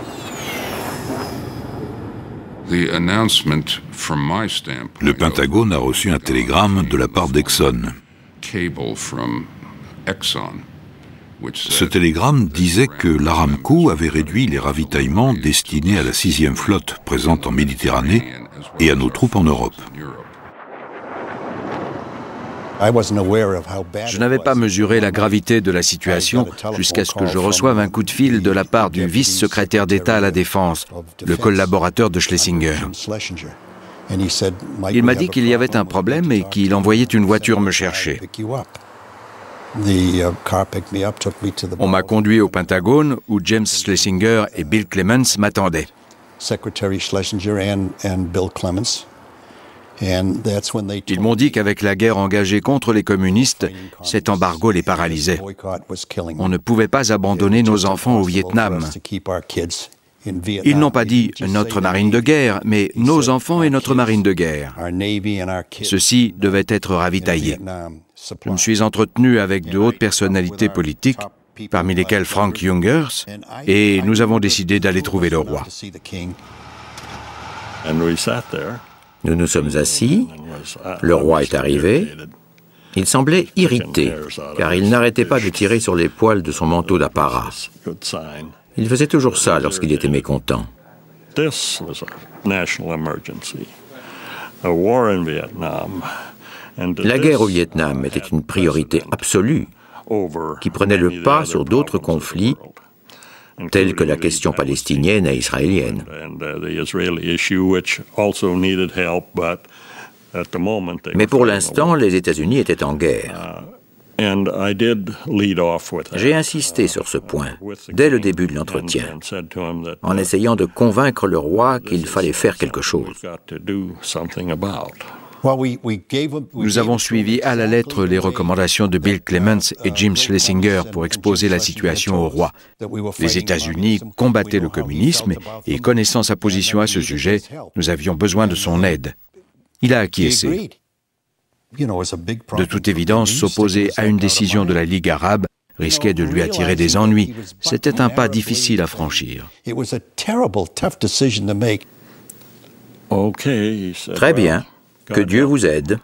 Le Pentagone a reçu un télégramme de la part d'Exxon. Ce télégramme disait que l'Aramco avait réduit les ravitaillements destinés à la sixième flotte présente en Méditerranée et à nos troupes en Europe. Je n'avais pas mesuré la gravité de la situation jusqu'à ce que je reçoive un coup de fil de la part du vice-secrétaire d'État à la Défense, le collaborateur de Schlesinger. Il m'a dit qu'il y avait un problème et qu'il envoyait une voiture me chercher. On m'a conduit au Pentagone où James Schlesinger et Bill Clements m'attendaient. Ils m'ont dit qu'avec la guerre engagée contre les communistes, cet embargo les paralysait. On ne pouvait pas abandonner nos enfants au Vietnam. Ils n'ont pas dit notre marine de guerre, mais nos enfants et notre marine de guerre. Ceux-ci devaient être ravitaillés. Je me suis entretenu avec de hautes personnalités politiques, parmi lesquelles Frank Jungers, et nous avons décidé d'aller trouver le roi. Nous nous sommes assis, le roi est arrivé. Il semblait irrité, car il n'arrêtait pas de tirer sur les poils de son manteau d'apparat. Il faisait toujours ça lorsqu'il était mécontent. La guerre au Vietnam était une priorité absolue qui prenait le pas sur d'autres conflits tels que la question palestinienne et israélienne. Mais pour l'instant, les États-Unis étaient en guerre. J'ai insisté sur ce point dès le début de l'entretien, en essayant de convaincre le roi qu'il fallait faire quelque chose. Nous avons suivi à la lettre les recommandations de Bill Clements et Jim Schlesinger pour exposer la situation au roi. Les États-Unis combattaient le communisme et connaissant sa position à ce sujet, nous avions besoin de son aide. Il a acquiescé. De toute évidence, s'opposer à une décision de la Ligue arabe risquait de lui attirer des ennuis. C'était un pas difficile à franchir. Très bien. Que Dieu vous aide.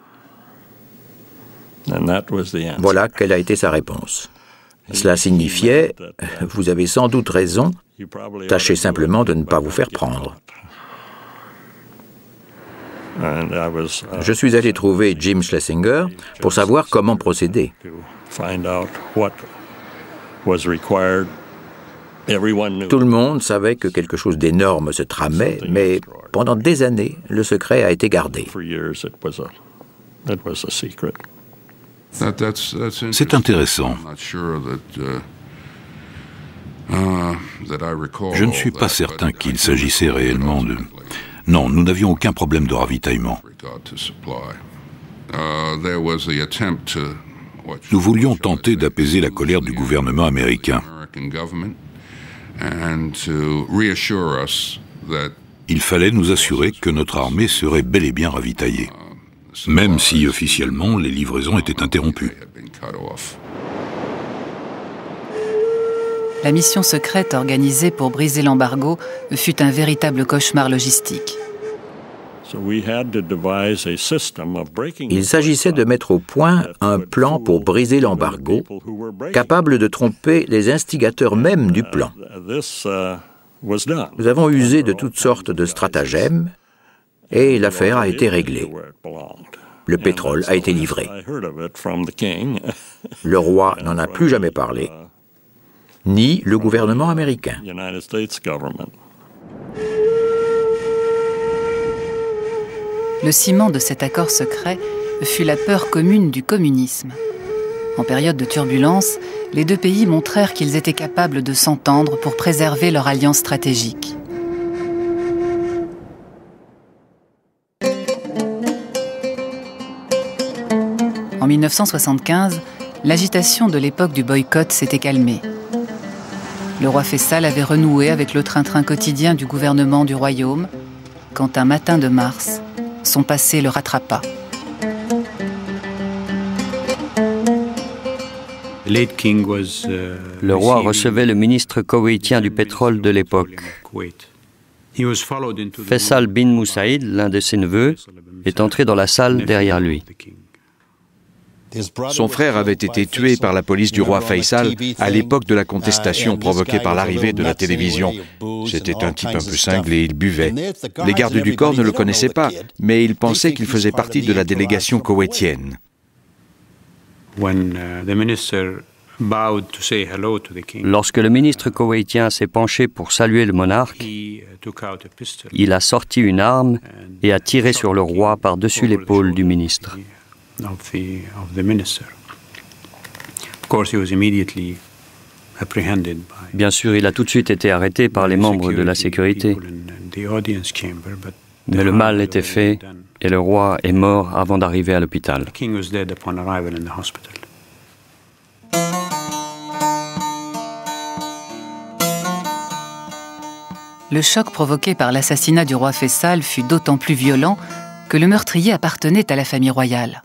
Voilà quelle a été sa réponse. Cela signifiait, (laughs) vous avez sans doute raison, tâchez simplement de ne pas vous faire prendre. Je suis allé trouver Jim Schlesinger pour savoir comment procéder. Tout le monde savait que quelque chose d'énorme se tramait, mais pendant des années, le secret a été gardé. C'est intéressant. Je ne suis pas certain qu'il s'agissait réellement de... Non, nous n'avions aucun problème de ravitaillement. Nous voulions tenter d'apaiser la colère du gouvernement américain. Il fallait nous assurer que notre armée serait bel et bien ravitaillée, même si officiellement les livraisons étaient interrompues. La mission secrète organisée pour briser l'embargo fut un véritable cauchemar logistique. Il s'agissait de mettre au point un plan pour briser l'embargo, capable de tromper les instigateurs même du plan. Nous avons usé de toutes sortes de stratagèmes et l'affaire a été réglée. Le pétrole a été livré. (laughs) Le roi n'en a plus jamais parlé, ni le gouvernement américain. Le ciment de cet accord secret fut la peur commune du communisme. En période de turbulence, les deux pays montrèrent qu'ils étaient capables de s'entendre pour préserver leur alliance stratégique. En 1975, l'agitation de l'époque du boycott s'était calmée. Le roi Faisal avait renoué avec le train-train quotidien du gouvernement du royaume, quand un matin de mars, son passé le rattrapa. Le roi recevait le ministre koweïtien du pétrole de l'époque. Faisal bin Moussaïd, l'un de ses neveux, est entré dans la salle derrière lui. Son frère avait été tué par la police du roi Faisal à l'époque de la contestation provoquée par l'arrivée de la télévision. C'était un type un peu cinglé, il buvait. Les gardes du corps ne le connaissaient pas, mais ils pensaient qu'il faisait partie de la délégation koweïtienne. Lorsque le ministre koweïtien s'est penché pour saluer le monarque, il a sorti une arme et a tiré sur le roi par-dessus l'épaule du ministre. Bien sûr, il a tout de suite été arrêté par les membres de la sécurité. Mais le mal était fait et le roi est mort avant d'arriver à l'hôpital. Le choc provoqué par l'assassinat du roi Faisal fut d'autant plus violent que le meurtrier appartenait à la famille royale.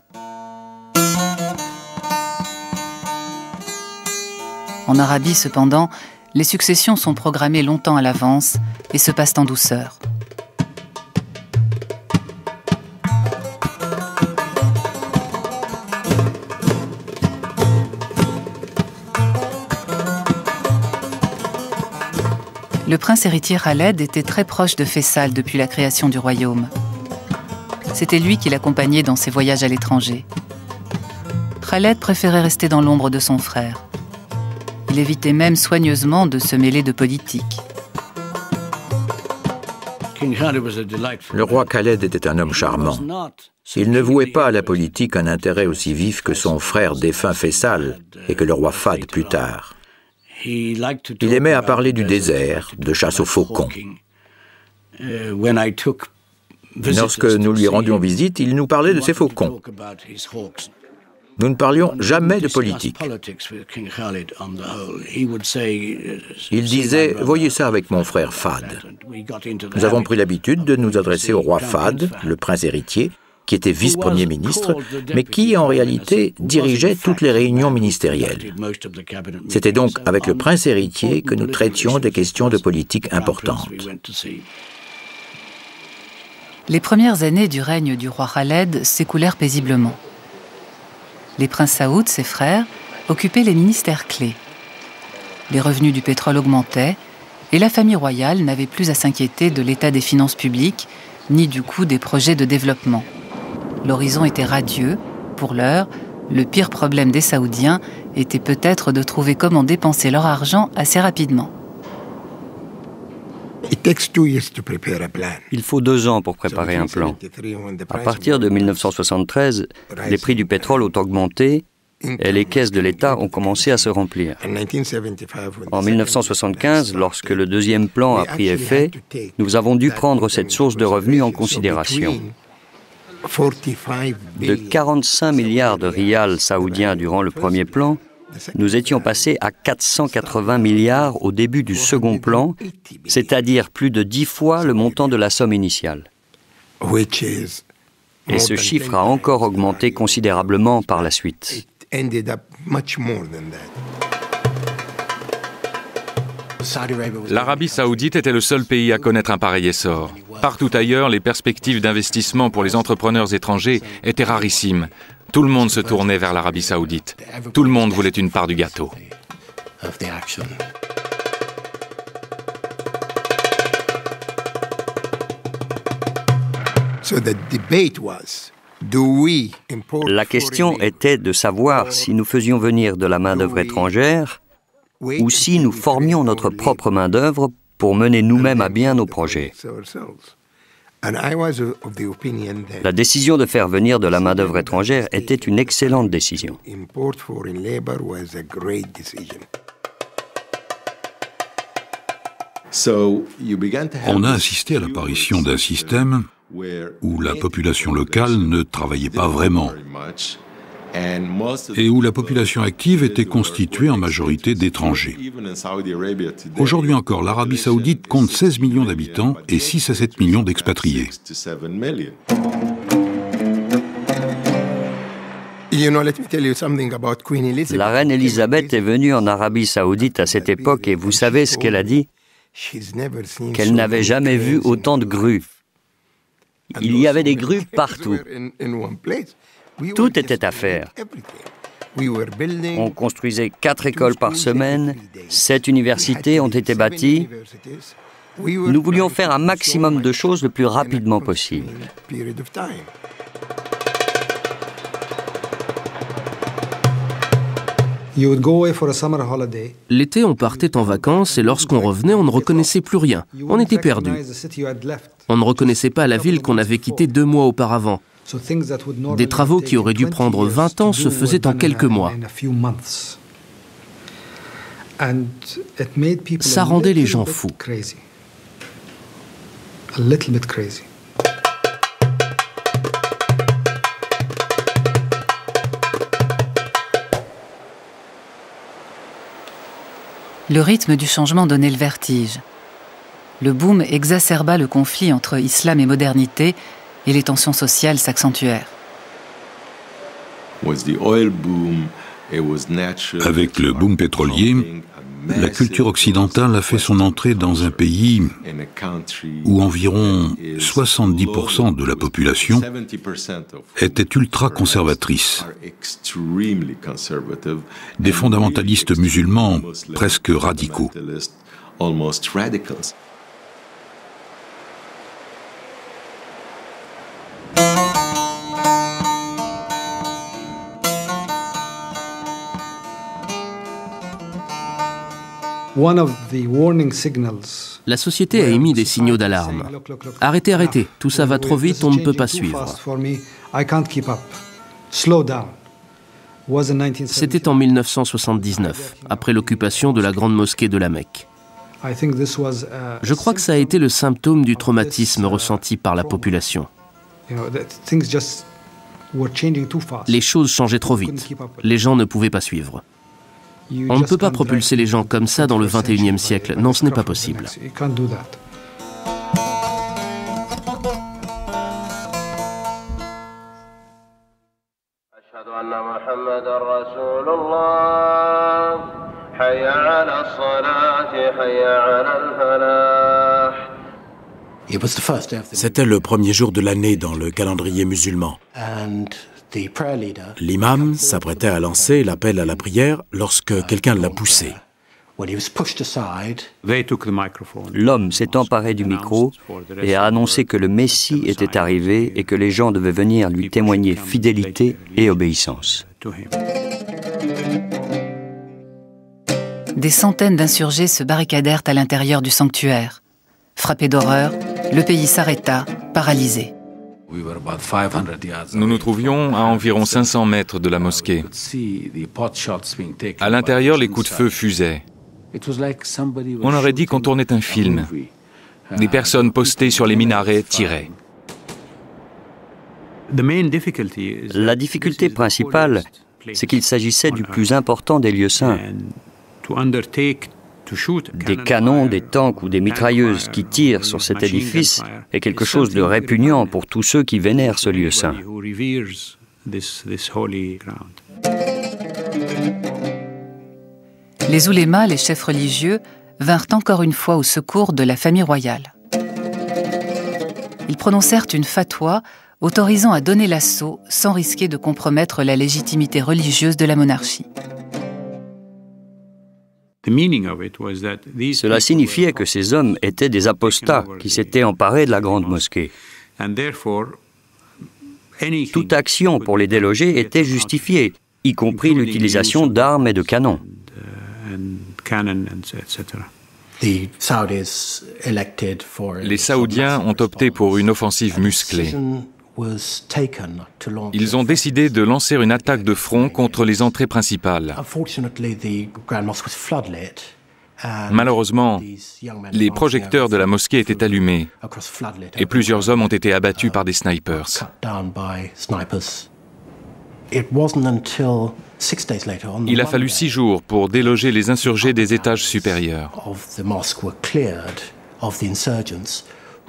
En Arabie, cependant, les successions sont programmées longtemps à l'avance et se passent en douceur. Le prince héritier Khaled était très proche de Faisal depuis la création du royaume. C'était lui qui l'accompagnait dans ses voyages à l'étranger. Khaled préférait rester dans l'ombre de son frère. Il évitait même soigneusement de se mêler de politique. Le roi Khaled était un homme charmant. Il ne vouait pas à la politique un intérêt aussi vif que son frère défunt Faisal et que le roi Fad plus tard. Il aimait à parler du désert, de chasse aux faucons. Lorsque nous lui rendions visite, il nous parlait de ses faucons. Nous ne parlions jamais de politique. Il disait, voyez ça avec mon frère Fad. Nous avons pris l'habitude de nous adresser au roi Fad, le prince héritier, qui était vice-premier ministre, mais qui en réalité dirigeait toutes les réunions ministérielles. C'était donc avec le prince héritier que nous traitions des questions de politique importantes. Les premières années du règne du roi Khaled s'écoulèrent paisiblement. Les princes Saoud, ses frères, occupaient les ministères clés. Les revenus du pétrole augmentaient et la famille royale n'avait plus à s'inquiéter de l'état des finances publiques ni du coût des projets de développement. L'horizon était radieux. Pour l'heure, le pire problème des Saoudiens était peut-être de trouver comment dépenser leur argent assez rapidement. Il faut deux ans pour préparer un plan. À partir de 1973, les prix du pétrole ont augmenté et les caisses de l'État ont commencé à se remplir. En 1975, lorsque le deuxième plan a pris effet, nous avons dû prendre cette source de revenus en considération. De 45 milliards de rials saoudiens durant le premier plan, nous étions passés à 480 milliards au début du second plan, c'est-à-dire plus de dix fois le montant de la somme initiale. Et ce chiffre a encore augmenté considérablement par la suite. L'Arabie saoudite était le seul pays à connaître un pareil essor. Partout ailleurs, les perspectives d'investissement pour les entrepreneurs étrangers étaient rarissimes. Tout le monde se tournait vers l'Arabie saoudite. Tout le monde voulait une part du gâteau. La question était de savoir si nous faisions venir de la main-d'œuvre étrangère ou si nous formions notre propre main-d'œuvre pour mener nous-mêmes à bien nos projets. La décision de faire venir de la main-d'œuvre étrangère était une excellente décision. On a assisté à l'apparition d'un système où la population locale ne travaillait pas vraiment et où la population active était constituée en majorité d'étrangers. Aujourd'hui encore, l'Arabie saoudite compte 16 millions d'habitants et 6 à 7 millions d'expatriés. La reine Elisabeth est venue en Arabie saoudite à cette époque et vous savez ce qu'elle a dit? Qu'elle n'avait jamais vu autant de grues. Il y avait des grues (laughs) partout. Tout était à faire. On construisait quatre écoles par semaine, sept universités ont été bâties. Nous voulions faire un maximum de choses le plus rapidement possible. L'été, on partait en vacances et lorsqu'on revenait, on ne reconnaissait plus rien. On était perdu. On ne reconnaissait pas la ville qu'on avait quittée deux mois auparavant. Des travaux qui auraient dû prendre 20 ans se faisaient en quelques mois. Ça rendait les gens fous. Le rythme du changement donnait le vertige. le boom exacerba le conflit entre islam et modernité et les tensions sociales s'accentuèrent. Avec le boom pétrolier, la culture occidentale a fait son entrée dans un pays où environ 70% de la population était ultra-conservatrice. Des fondamentalistes musulmans presque radicaux. La société a émis des signaux d'alarme. Arrêtez, arrêtez, tout ça va trop vite, on ne peut pas suivre. C'était en 1979, après l'occupation de la grande mosquée de la Mecque. Je crois que ça a été le symptôme du traumatisme ressenti par la population. Les choses changeaient trop vite. Les gens ne pouvaient pas suivre. On ne peut pas propulser les gens comme ça dans le 21e siècle. Non, ce n'est pas possible. C'était le premier jour de l'année dans le calendrier musulman. L'imam s'apprêtait à lancer l'appel à la prière lorsque quelqu'un l'a poussé. L'homme s'est emparé du micro et a annoncé que le Messie était arrivé et que les gens devaient venir lui témoigner fidélité et obéissance. Des centaines d'insurgés se barricadèrent à l'intérieur du sanctuaire. Frappé d'horreur, le pays s'arrêta, paralysé. Nous nous trouvions à environ 500 mètres de la mosquée. À l'intérieur, les coups de feu fusaient. On aurait dit qu'on tournait un film. Des personnes postées sur les minarets tiraient. La difficulté principale, c'est qu'il s'agissait du plus important des lieux saints. Des canons, des tanks ou des mitrailleuses qui tirent sur cet édifice est quelque chose de répugnant pour tous ceux qui vénèrent ce lieu saint. Les oulémas, les chefs religieux, vinrent encore une fois au secours de la famille royale. Ils prononcèrent une fatwa autorisant à donner l'assaut sans risquer de compromettre la légitimité religieuse de la monarchie. Cela signifiait que ces hommes étaient des apostats qui s'étaient emparés de la grande mosquée. Toute action pour les déloger était justifiée, y compris l'utilisation d'armes et de canons. Les Saoudiens ont opté pour une offensive musclée. Ils ont décidé de lancer une attaque de front contre les entrées principales. Malheureusement, les projecteurs de la mosquée étaient allumés et plusieurs hommes ont été abattus par des snipers. Il a fallu six jours pour déloger les insurgés des étages supérieurs.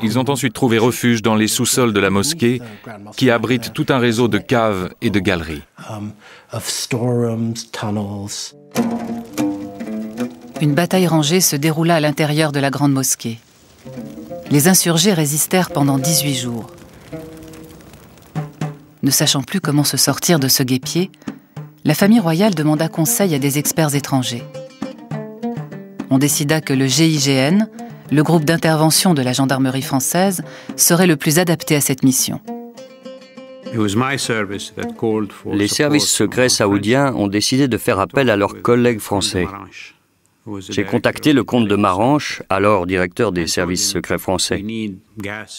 Ils ont ensuite trouvé refuge dans les sous-sols de la mosquée qui abrite tout un réseau de caves et de galeries. Une bataille rangée se déroula à l'intérieur de la grande mosquée. Les insurgés résistèrent pendant 18 jours. Ne sachant plus comment se sortir de ce guépier, la famille royale demanda conseil à des experts étrangers. On décida que le GIGN, le groupe d'intervention de la gendarmerie française serait le plus adapté à cette mission. Les services secrets saoudiens ont décidé de faire appel à leurs collègues français. J'ai contacté le comte de Maranche, alors directeur des services secrets français.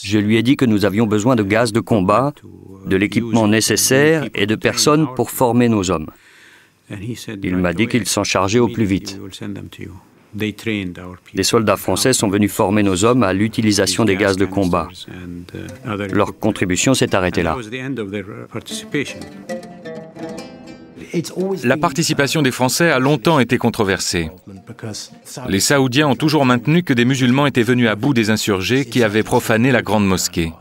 Je lui ai dit que nous avions besoin de gaz de combat, de l'équipement nécessaire et de personnes pour former nos hommes. Il m'a dit qu'il s'en chargeait au plus vite. Des soldats français sont venus former nos hommes à l'utilisation des gaz de combat. Leur contribution s'est arrêtée là. La participation des Français a longtemps été controversée. Les Saoudiens ont toujours maintenu que des musulmans étaient venus à bout des insurgés qui avaient profané la grande mosquée.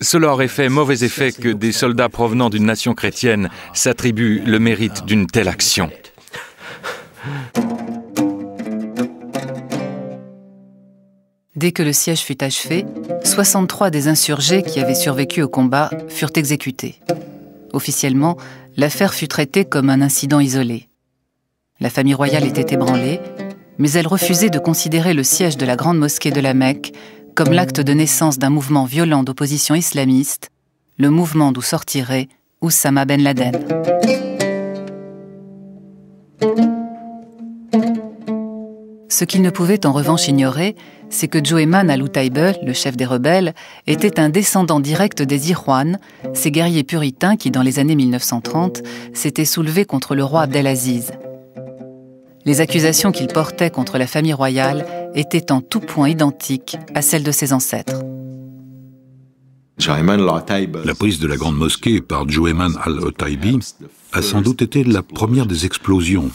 Cela aurait fait mauvais effet que des soldats provenant d'une nation chrétienne s'attribuent le mérite d'une telle action. (laughs) (laughs) Dès que le siège fut achevé, 63 des insurgés qui avaient survécu au combat furent exécutés. Officiellement, l'affaire fut traitée comme un incident isolé. La famille royale était ébranlée, mais elle refusait de considérer le siège de la grande mosquée de la Mecque comme l'acte de naissance d'un mouvement violent d'opposition islamiste, le mouvement d'où sortirait Oussama Ben Laden. Ce qu'il ne pouvait en revanche ignorer, c'est que Joeman al le chef des rebelles, était un descendant direct des Irwan, ces guerriers puritains qui, dans les années 1930, s'étaient soulevés contre le roi Abdelaziz. Les accusations qu'il portait contre la famille royale étaient en tout point identiques à celles de ses ancêtres. La prise de la grande mosquée par Joueman al-Otaibi a sans doute été la première des explosions,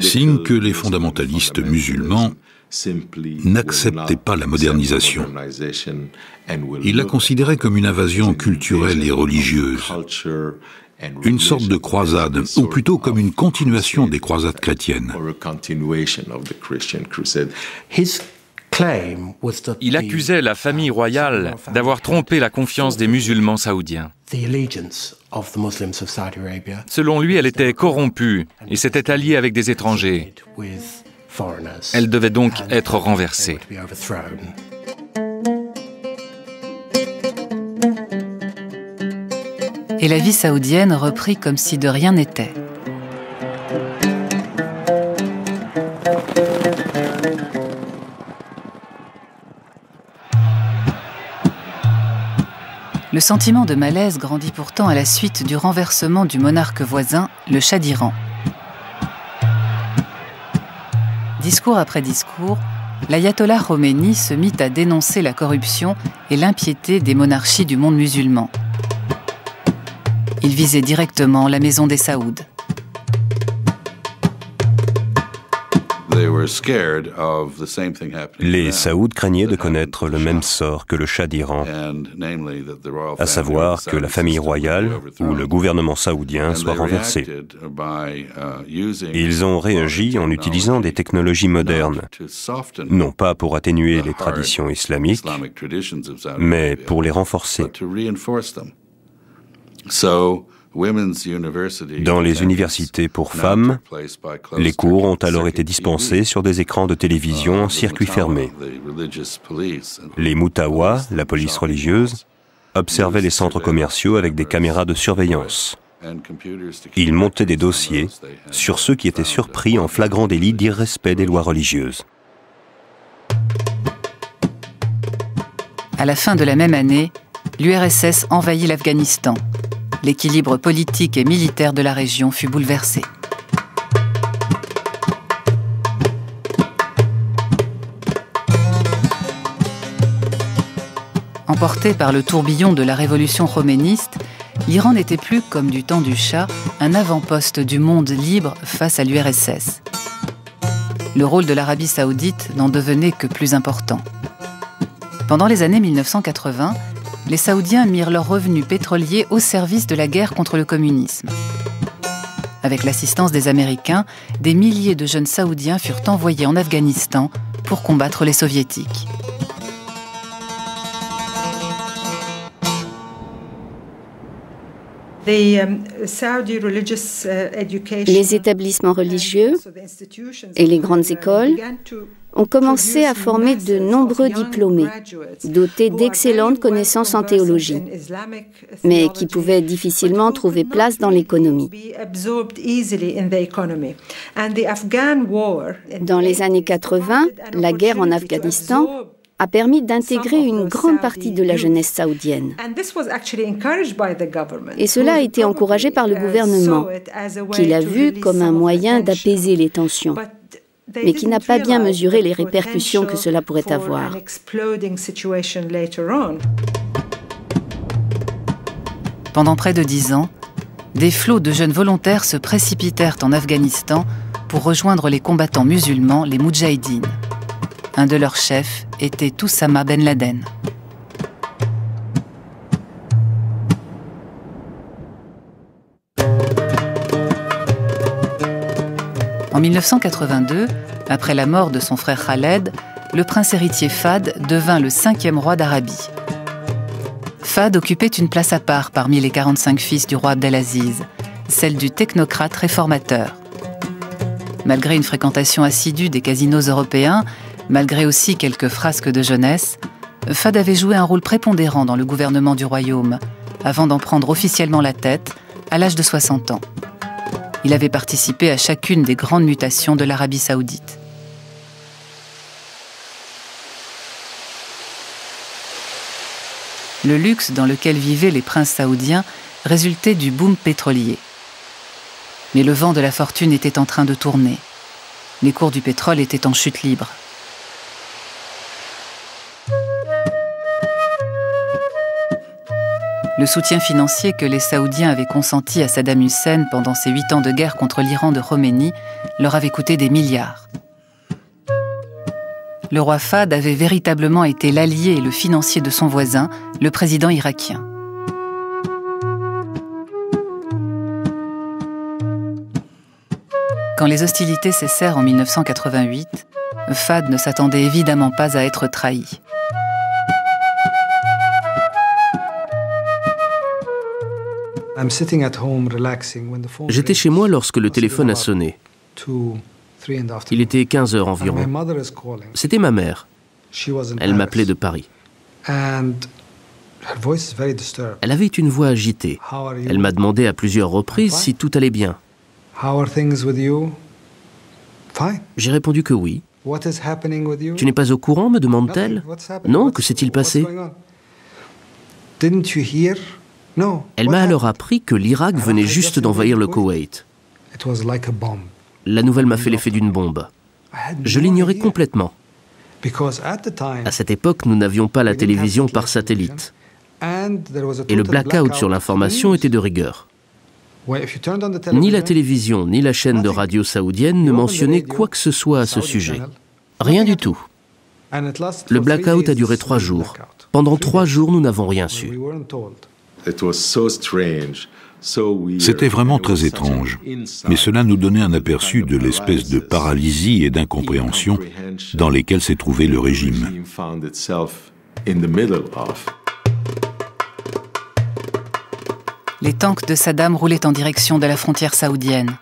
signe que les fondamentalistes musulmans n'acceptaient pas la modernisation. Ils la considéraient comme une invasion culturelle et religieuse, une sorte de croisade, ou plutôt comme une continuation des croisades chrétiennes. Il accusait la famille royale d'avoir trompé la confiance des musulmans saoudiens. Selon lui, elle était corrompue et s'était alliée avec des étrangers. Elle devait donc être renversée. Et la vie saoudienne reprit comme si de rien n'était. Le sentiment de malaise grandit pourtant à la suite du renversement du monarque voisin, le Shah d'Iran. Discours après discours, l'ayatollah Khomeini se mit à dénoncer la corruption et l'impiété des monarchies du monde musulman. Il visait directement la maison des Saouds. Les Saouds craignaient de connaître le même sort que le Shah d'Iran, à savoir que la famille royale ou le gouvernement saoudien soit renversé. Uh, Ils ont réagi en utilisant des technologies modernes, non pas pour atténuer les traditions islamiques, mais pour les renforcer. Dans les universités pour femmes, les cours ont alors été dispensés sur des écrans de télévision en circuit fermé. Les Mutawa, la police religieuse, observaient les centres commerciaux avec des caméras de surveillance. Ils montaient des dossiers sur ceux qui étaient surpris en flagrant délit d'irrespect des lois religieuses. À la fin de la même année, l'URSS envahit l'Afghanistan l'équilibre politique et militaire de la région fut bouleversé. Emporté par le tourbillon de la révolution roméniste, l'Iran n'était plus, comme du temps du Shah, un avant-poste du monde libre face à l'URSS. Le rôle de l'Arabie saoudite n'en devenait que plus important. Pendant les années 1980, les Saoudiens mirent leurs revenus pétroliers au service de la guerre contre le communisme. Avec l'assistance des Américains, des milliers de jeunes Saoudiens furent envoyés en Afghanistan pour combattre les Soviétiques. Um, uh, les établissements religieux et les grandes écoles ont commencé à former de nombreux diplômés, dotés d'excellentes connaissances en théologie, mais qui pouvaient difficilement trouver place dans l'économie. Dans les années 80, la guerre en Afghanistan a permis d'intégrer une grande partie de la jeunesse saoudienne. Et cela a été encouragé par le gouvernement, qui l'a vu comme un moyen d'apaiser les tensions mais qui n'a pas bien mesuré les répercussions que cela pourrait avoir. Pendant près de dix ans, des flots de jeunes volontaires se précipitèrent en Afghanistan pour rejoindre les combattants musulmans, les Moudjahidines. Un de leurs chefs était Oussama Ben Laden. En 1982, après la mort de son frère Khaled, le prince héritier Fad devint le cinquième roi d'Arabie. Fad occupait une place à part parmi les 45 fils du roi Abdelaziz, celle du technocrate réformateur. Malgré une fréquentation assidue des casinos européens, malgré aussi quelques frasques de jeunesse, Fad avait joué un rôle prépondérant dans le gouvernement du royaume, avant d'en prendre officiellement la tête à l'âge de 60 ans. Il avait participé à chacune des grandes mutations de l'Arabie saoudite. Le luxe dans lequel vivaient les princes saoudiens résultait du boom pétrolier. Mais le vent de la fortune était en train de tourner. Les cours du pétrole étaient en chute libre. Le soutien financier que les Saoudiens avaient consenti à Saddam Hussein pendant ses huit ans de guerre contre l'Iran de Khomeini leur avait coûté des milliards. Le roi Fahd avait véritablement été l'allié et le financier de son voisin, le président irakien. Quand les hostilités cessèrent en 1988, Fahd ne s'attendait évidemment pas à être trahi. J'étais chez moi lorsque le téléphone a sonné. Il était 15 heures environ. C'était ma mère. Elle m'appelait de Paris. Elle avait une voix agitée. Elle m'a demandé à plusieurs reprises si tout allait bien. J'ai répondu que oui. Tu n'es pas au courant, me demande-t-elle. Non, que s'est-il passé? Elle m'a alors appris que l'Irak venait juste d'envahir le Koweït. La nouvelle m'a fait l'effet d'une bombe. Je l'ignorais complètement. À cette époque, nous n'avions pas la télévision par satellite. Et le blackout sur l'information était de rigueur. Ni la télévision ni la chaîne de radio saoudienne ne mentionnaient quoi que ce soit à ce sujet. Rien du tout. Le blackout a duré trois jours. Pendant trois jours, nous n'avons rien su. C'était vraiment très étrange, mais cela nous donnait un aperçu de l'espèce de paralysie et d'incompréhension dans lesquelles s'est trouvé le régime. Les tanks de Saddam roulaient en direction de la frontière saoudienne.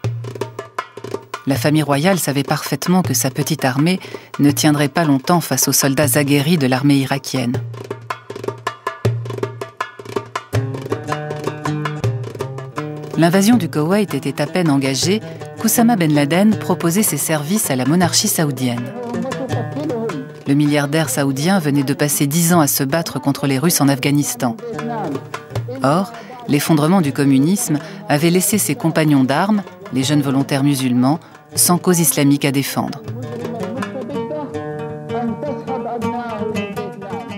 La famille royale savait parfaitement que sa petite armée ne tiendrait pas longtemps face aux soldats aguerris de l'armée irakienne. L'invasion du Koweït était à peine engagée qu'Oussama Ben Laden proposait ses services à la monarchie saoudienne. Le milliardaire saoudien venait de passer dix ans à se battre contre les Russes en Afghanistan. Or, l'effondrement du communisme avait laissé ses compagnons d'armes, les jeunes volontaires musulmans, sans cause islamique à défendre.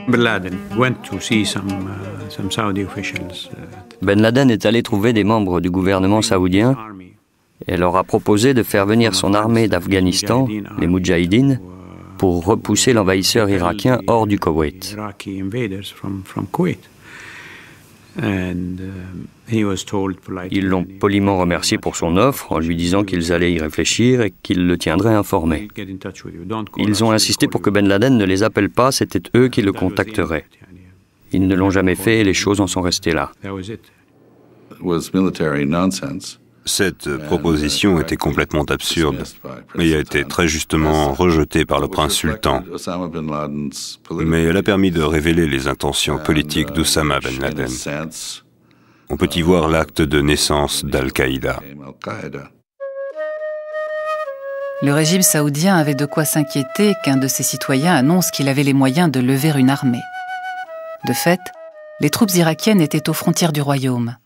Ben Laden went to see some, uh. Uh, ben Laden est allé trouver des membres du gouvernement saoudien et leur a proposé de faire venir son armée d'Afghanistan, les Moudjahidines, pour repousser l'envahisseur irakien hors du Koweït. Ils l'ont poliment remercié pour son offre en lui disant qu'ils allaient y réfléchir et qu'ils le tiendraient informé. Ils ont insisté pour que Ben Laden ne les appelle pas, c'était eux qui le contacteraient. Ils ne l'ont jamais fait et les choses en sont restées là. Cette proposition était complètement absurde et a été très justement rejetée par le prince sultan. Mais elle a permis de révéler les intentions politiques d'Oussama Ben Laden. On peut y voir l'acte de naissance d'Al-Qaïda. Le régime saoudien avait de quoi s'inquiéter qu'un de ses citoyens annonce qu'il avait les moyens de lever une armée. De fait, les troupes irakiennes étaient aux frontières du royaume.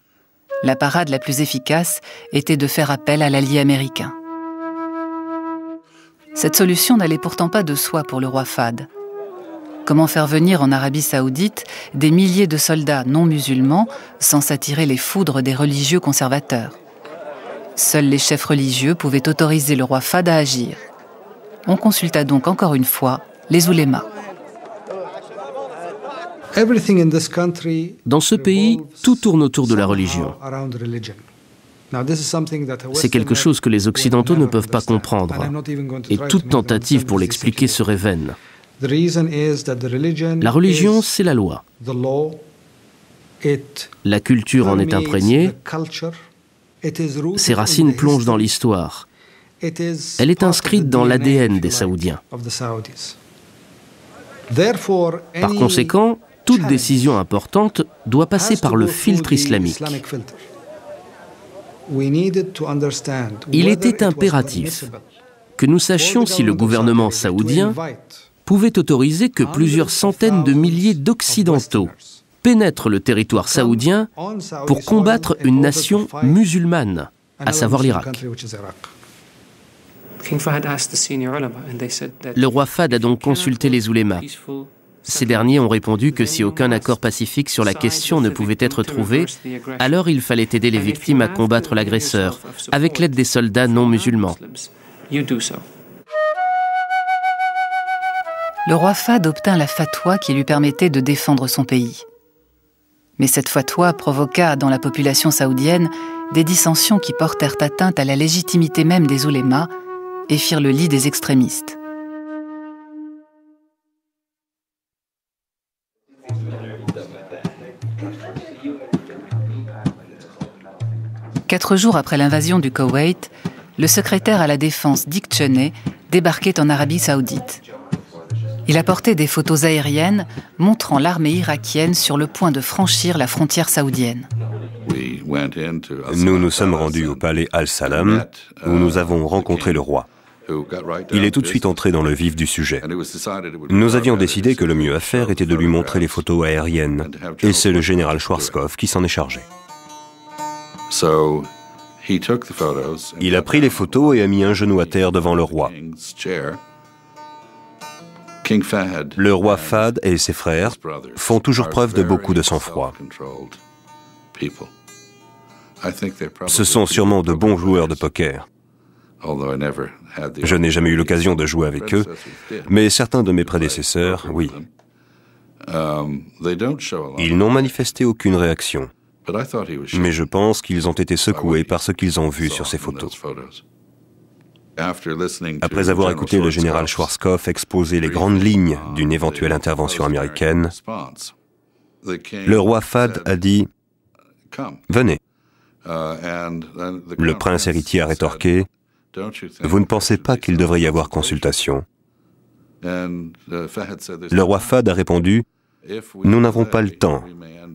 La parade la plus efficace était de faire appel à l'allié américain. Cette solution n'allait pourtant pas de soi pour le roi Fad. Comment faire venir en Arabie saoudite des milliers de soldats non musulmans sans s'attirer les foudres des religieux conservateurs? Seuls les chefs religieux pouvaient autoriser le roi Fad à agir. On consulta donc encore une fois les oulémas. Dans ce pays, tout tourne autour de la religion. C'est quelque chose que les Occidentaux ne peuvent pas comprendre, et toute tentative pour l'expliquer serait vaine. La religion, c'est la loi. La culture en est imprégnée, ses racines plongent dans l'histoire. Elle est inscrite dans l'ADN des Saoudiens. Par conséquent, toute décision importante doit passer par le filtre islamique. Il était impératif que nous sachions si le gouvernement saoudien pouvait autoriser que plusieurs centaines de milliers d'Occidentaux pénètrent le territoire saoudien pour combattre une nation musulmane, à savoir l'Irak. Le roi Fad a donc consulté les oulémas. Ces derniers ont répondu que si aucun accord pacifique sur la question ne pouvait être trouvé, alors il fallait aider les victimes à combattre l'agresseur, avec l'aide des soldats non musulmans. Le roi Fad obtint la fatwa qui lui permettait de défendre son pays. Mais cette fatwa provoqua dans la population saoudienne des dissensions qui portèrent atteinte à la légitimité même des oulémas et firent le lit des extrémistes. Quatre jours après l'invasion du Koweït, le secrétaire à la défense Dick Cheney débarquait en Arabie saoudite. Il apportait des photos aériennes montrant l'armée irakienne sur le point de franchir la frontière saoudienne. Nous nous sommes rendus au palais Al-Salam où nous avons rencontré le roi. Il est tout de suite entré dans le vif du sujet. Nous avions décidé que le mieux à faire était de lui montrer les photos aériennes, et c'est le général Schwarzkopf qui s'en est chargé. Il a pris les photos et a mis un genou à terre devant le roi. Le roi Fahd et ses frères font toujours preuve de beaucoup de sang-froid. Ce sont sûrement de bons joueurs de poker. Je n'ai jamais eu l'occasion de jouer avec eux, mais certains de mes prédécesseurs, oui. Ils n'ont manifesté aucune réaction mais je pense qu'ils ont été secoués par ce qu'ils ont vu sur ces photos. Après avoir écouté le général Schwarzkopf exposer les grandes lignes d'une éventuelle intervention américaine, le roi Fad a dit ⁇ Venez ⁇ Le prince héritier a rétorqué ⁇ Vous ne pensez pas qu'il devrait y avoir consultation. Le roi Fad a répondu ⁇ Nous n'avons pas le temps.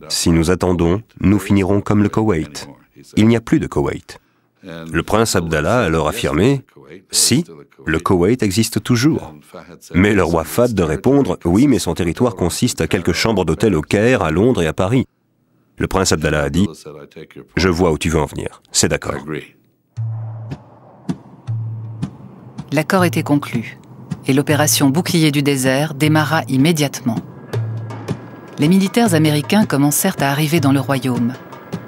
Si nous attendons, nous finirons comme le Koweït. Il n'y a plus de Koweït. Le prince Abdallah a alors affirmé Si, le Koweït existe toujours. Mais le roi Fad de répondre Oui, mais son territoire consiste à quelques chambres d'hôtel au Caire, à Londres et à Paris. Le prince Abdallah a dit Je vois où tu veux en venir. C'est d'accord. L'accord était conclu et l'opération Bouclier du désert démarra immédiatement les militaires américains commencèrent à arriver dans le royaume.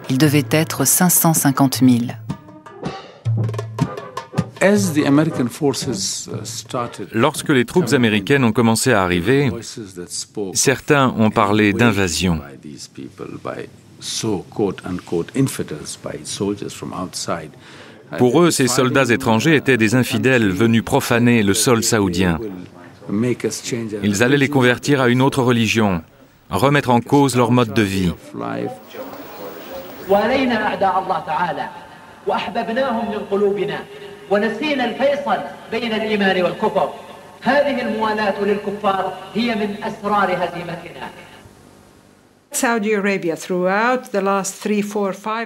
Ils devaient être 550 000. Lorsque les troupes américaines ont commencé à arriver, certains ont parlé d'invasion. Pour eux, ces soldats étrangers étaient des infidèles venus profaner le sol saoudien. Ils allaient les convertir à une autre religion, remettre en cause leur mode de vie.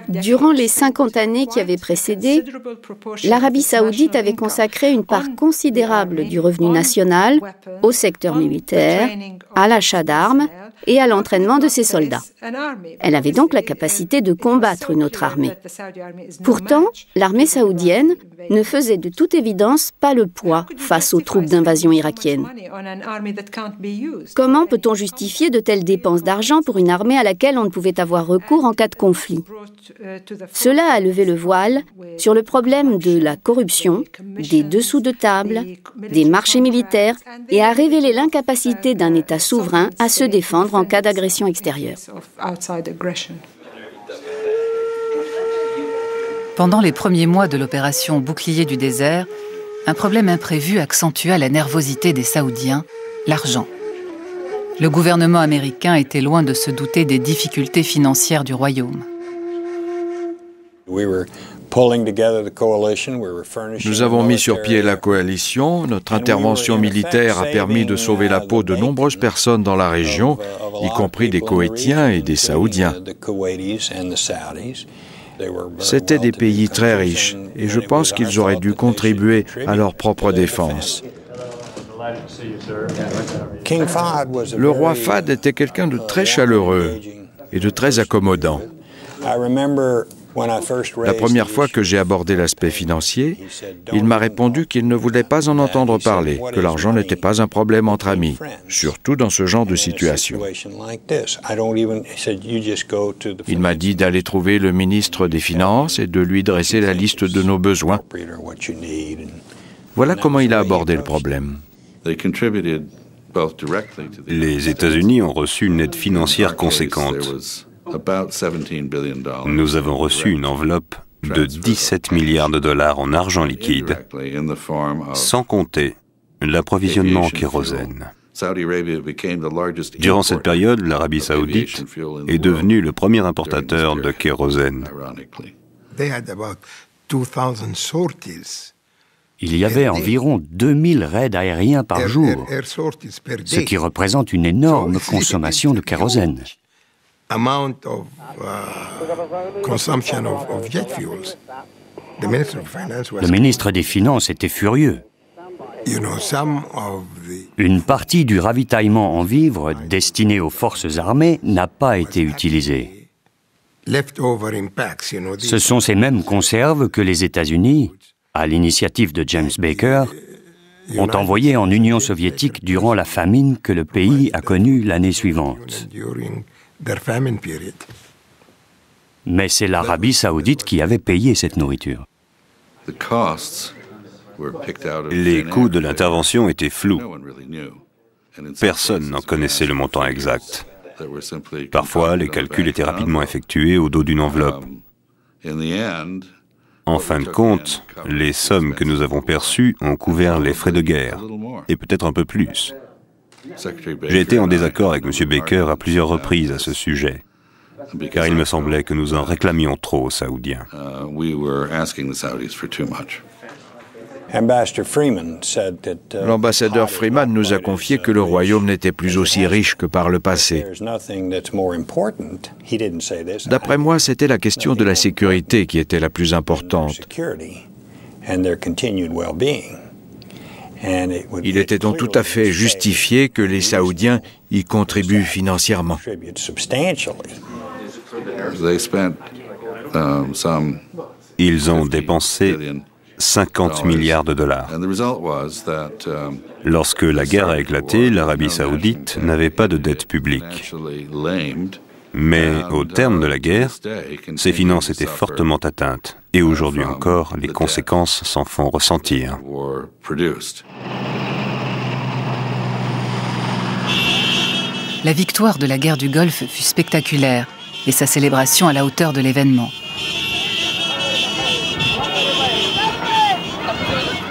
Durant les 50 années qui avaient précédé, l'Arabie saoudite avait consacré une part considérable du revenu national au secteur militaire, à l'achat d'armes et à l'entraînement de ses soldats. Elle avait donc la capacité de combattre une autre armée. Pourtant, l'armée saoudienne ne faisait de toute évidence pas le poids face aux troupes d'invasion irakiennes. Comment peut-on justifier de telles dépenses d'argent pour une armée à laquelle on ne pouvait avoir recours en cas de conflit? Cela a levé le voile sur le problème de la corruption, des dessous de table, des marchés militaires et a révélé l'incapacité d'un État souverain à se défendre en cas d'agression extérieure. Pendant les premiers mois de l'opération Bouclier du désert, un problème imprévu accentua la nervosité des Saoudiens, l'argent. Le gouvernement américain était loin de se douter des difficultés financières du royaume. Nous avons mis sur pied la coalition. Notre intervention militaire a permis de sauver la peau de nombreuses personnes dans la région, y compris des Koweïtiens et des Saoudiens. C'étaient des pays très riches et je pense qu'ils auraient dû contribuer à leur propre défense. Le roi Fad était quelqu'un de très chaleureux et de très accommodant. La première fois que j'ai abordé l'aspect financier, il m'a répondu qu'il ne voulait pas en entendre parler, que l'argent n'était pas un problème entre amis, surtout dans ce genre de situation. Il m'a dit d'aller trouver le ministre des Finances et de lui dresser la liste de nos besoins. Voilà comment il a abordé le problème. Les États-Unis ont reçu une aide financière conséquente. Nous avons reçu une enveloppe de 17 milliards de dollars en argent liquide, sans compter l'approvisionnement en kérosène. Durant cette période, l'Arabie saoudite est devenue le premier importateur de kérosène. Il y avait environ 2000 raids aériens par jour, ce qui représente une énorme consommation de kérosène. Le ministre des Finances était furieux. Une partie du ravitaillement en vivres destiné aux forces armées n'a pas été utilisée. Ce sont ces mêmes conserves que les États-Unis, à l'initiative de James Baker, ont envoyées en Union soviétique durant la famine que le pays a connue l'année suivante. Mais c'est l'Arabie saoudite qui avait payé cette nourriture. Les coûts de l'intervention étaient flous. Personne n'en connaissait le montant exact. Parfois, les calculs étaient rapidement effectués au dos d'une enveloppe. En fin de compte, les sommes que nous avons perçues ont couvert les frais de guerre, et peut-être un peu plus. J'ai été en désaccord avec M. Baker à plusieurs reprises à ce sujet, car il me semblait que nous en réclamions trop aux Saoudiens. L'ambassadeur Freeman nous a confié que le royaume n'était plus aussi riche que par le passé. D'après moi, c'était la question de la sécurité qui était la plus importante. Il était donc tout à fait justifié que les Saoudiens y contribuent financièrement. Ils ont dépensé 50 milliards de dollars. Lorsque la guerre a éclaté, l'Arabie saoudite n'avait pas de dette publique. Mais au terme de la guerre, ses finances étaient fortement atteintes et aujourd'hui encore, les conséquences s'en font ressentir. La victoire de la guerre du Golfe fut spectaculaire et sa célébration à la hauteur de l'événement.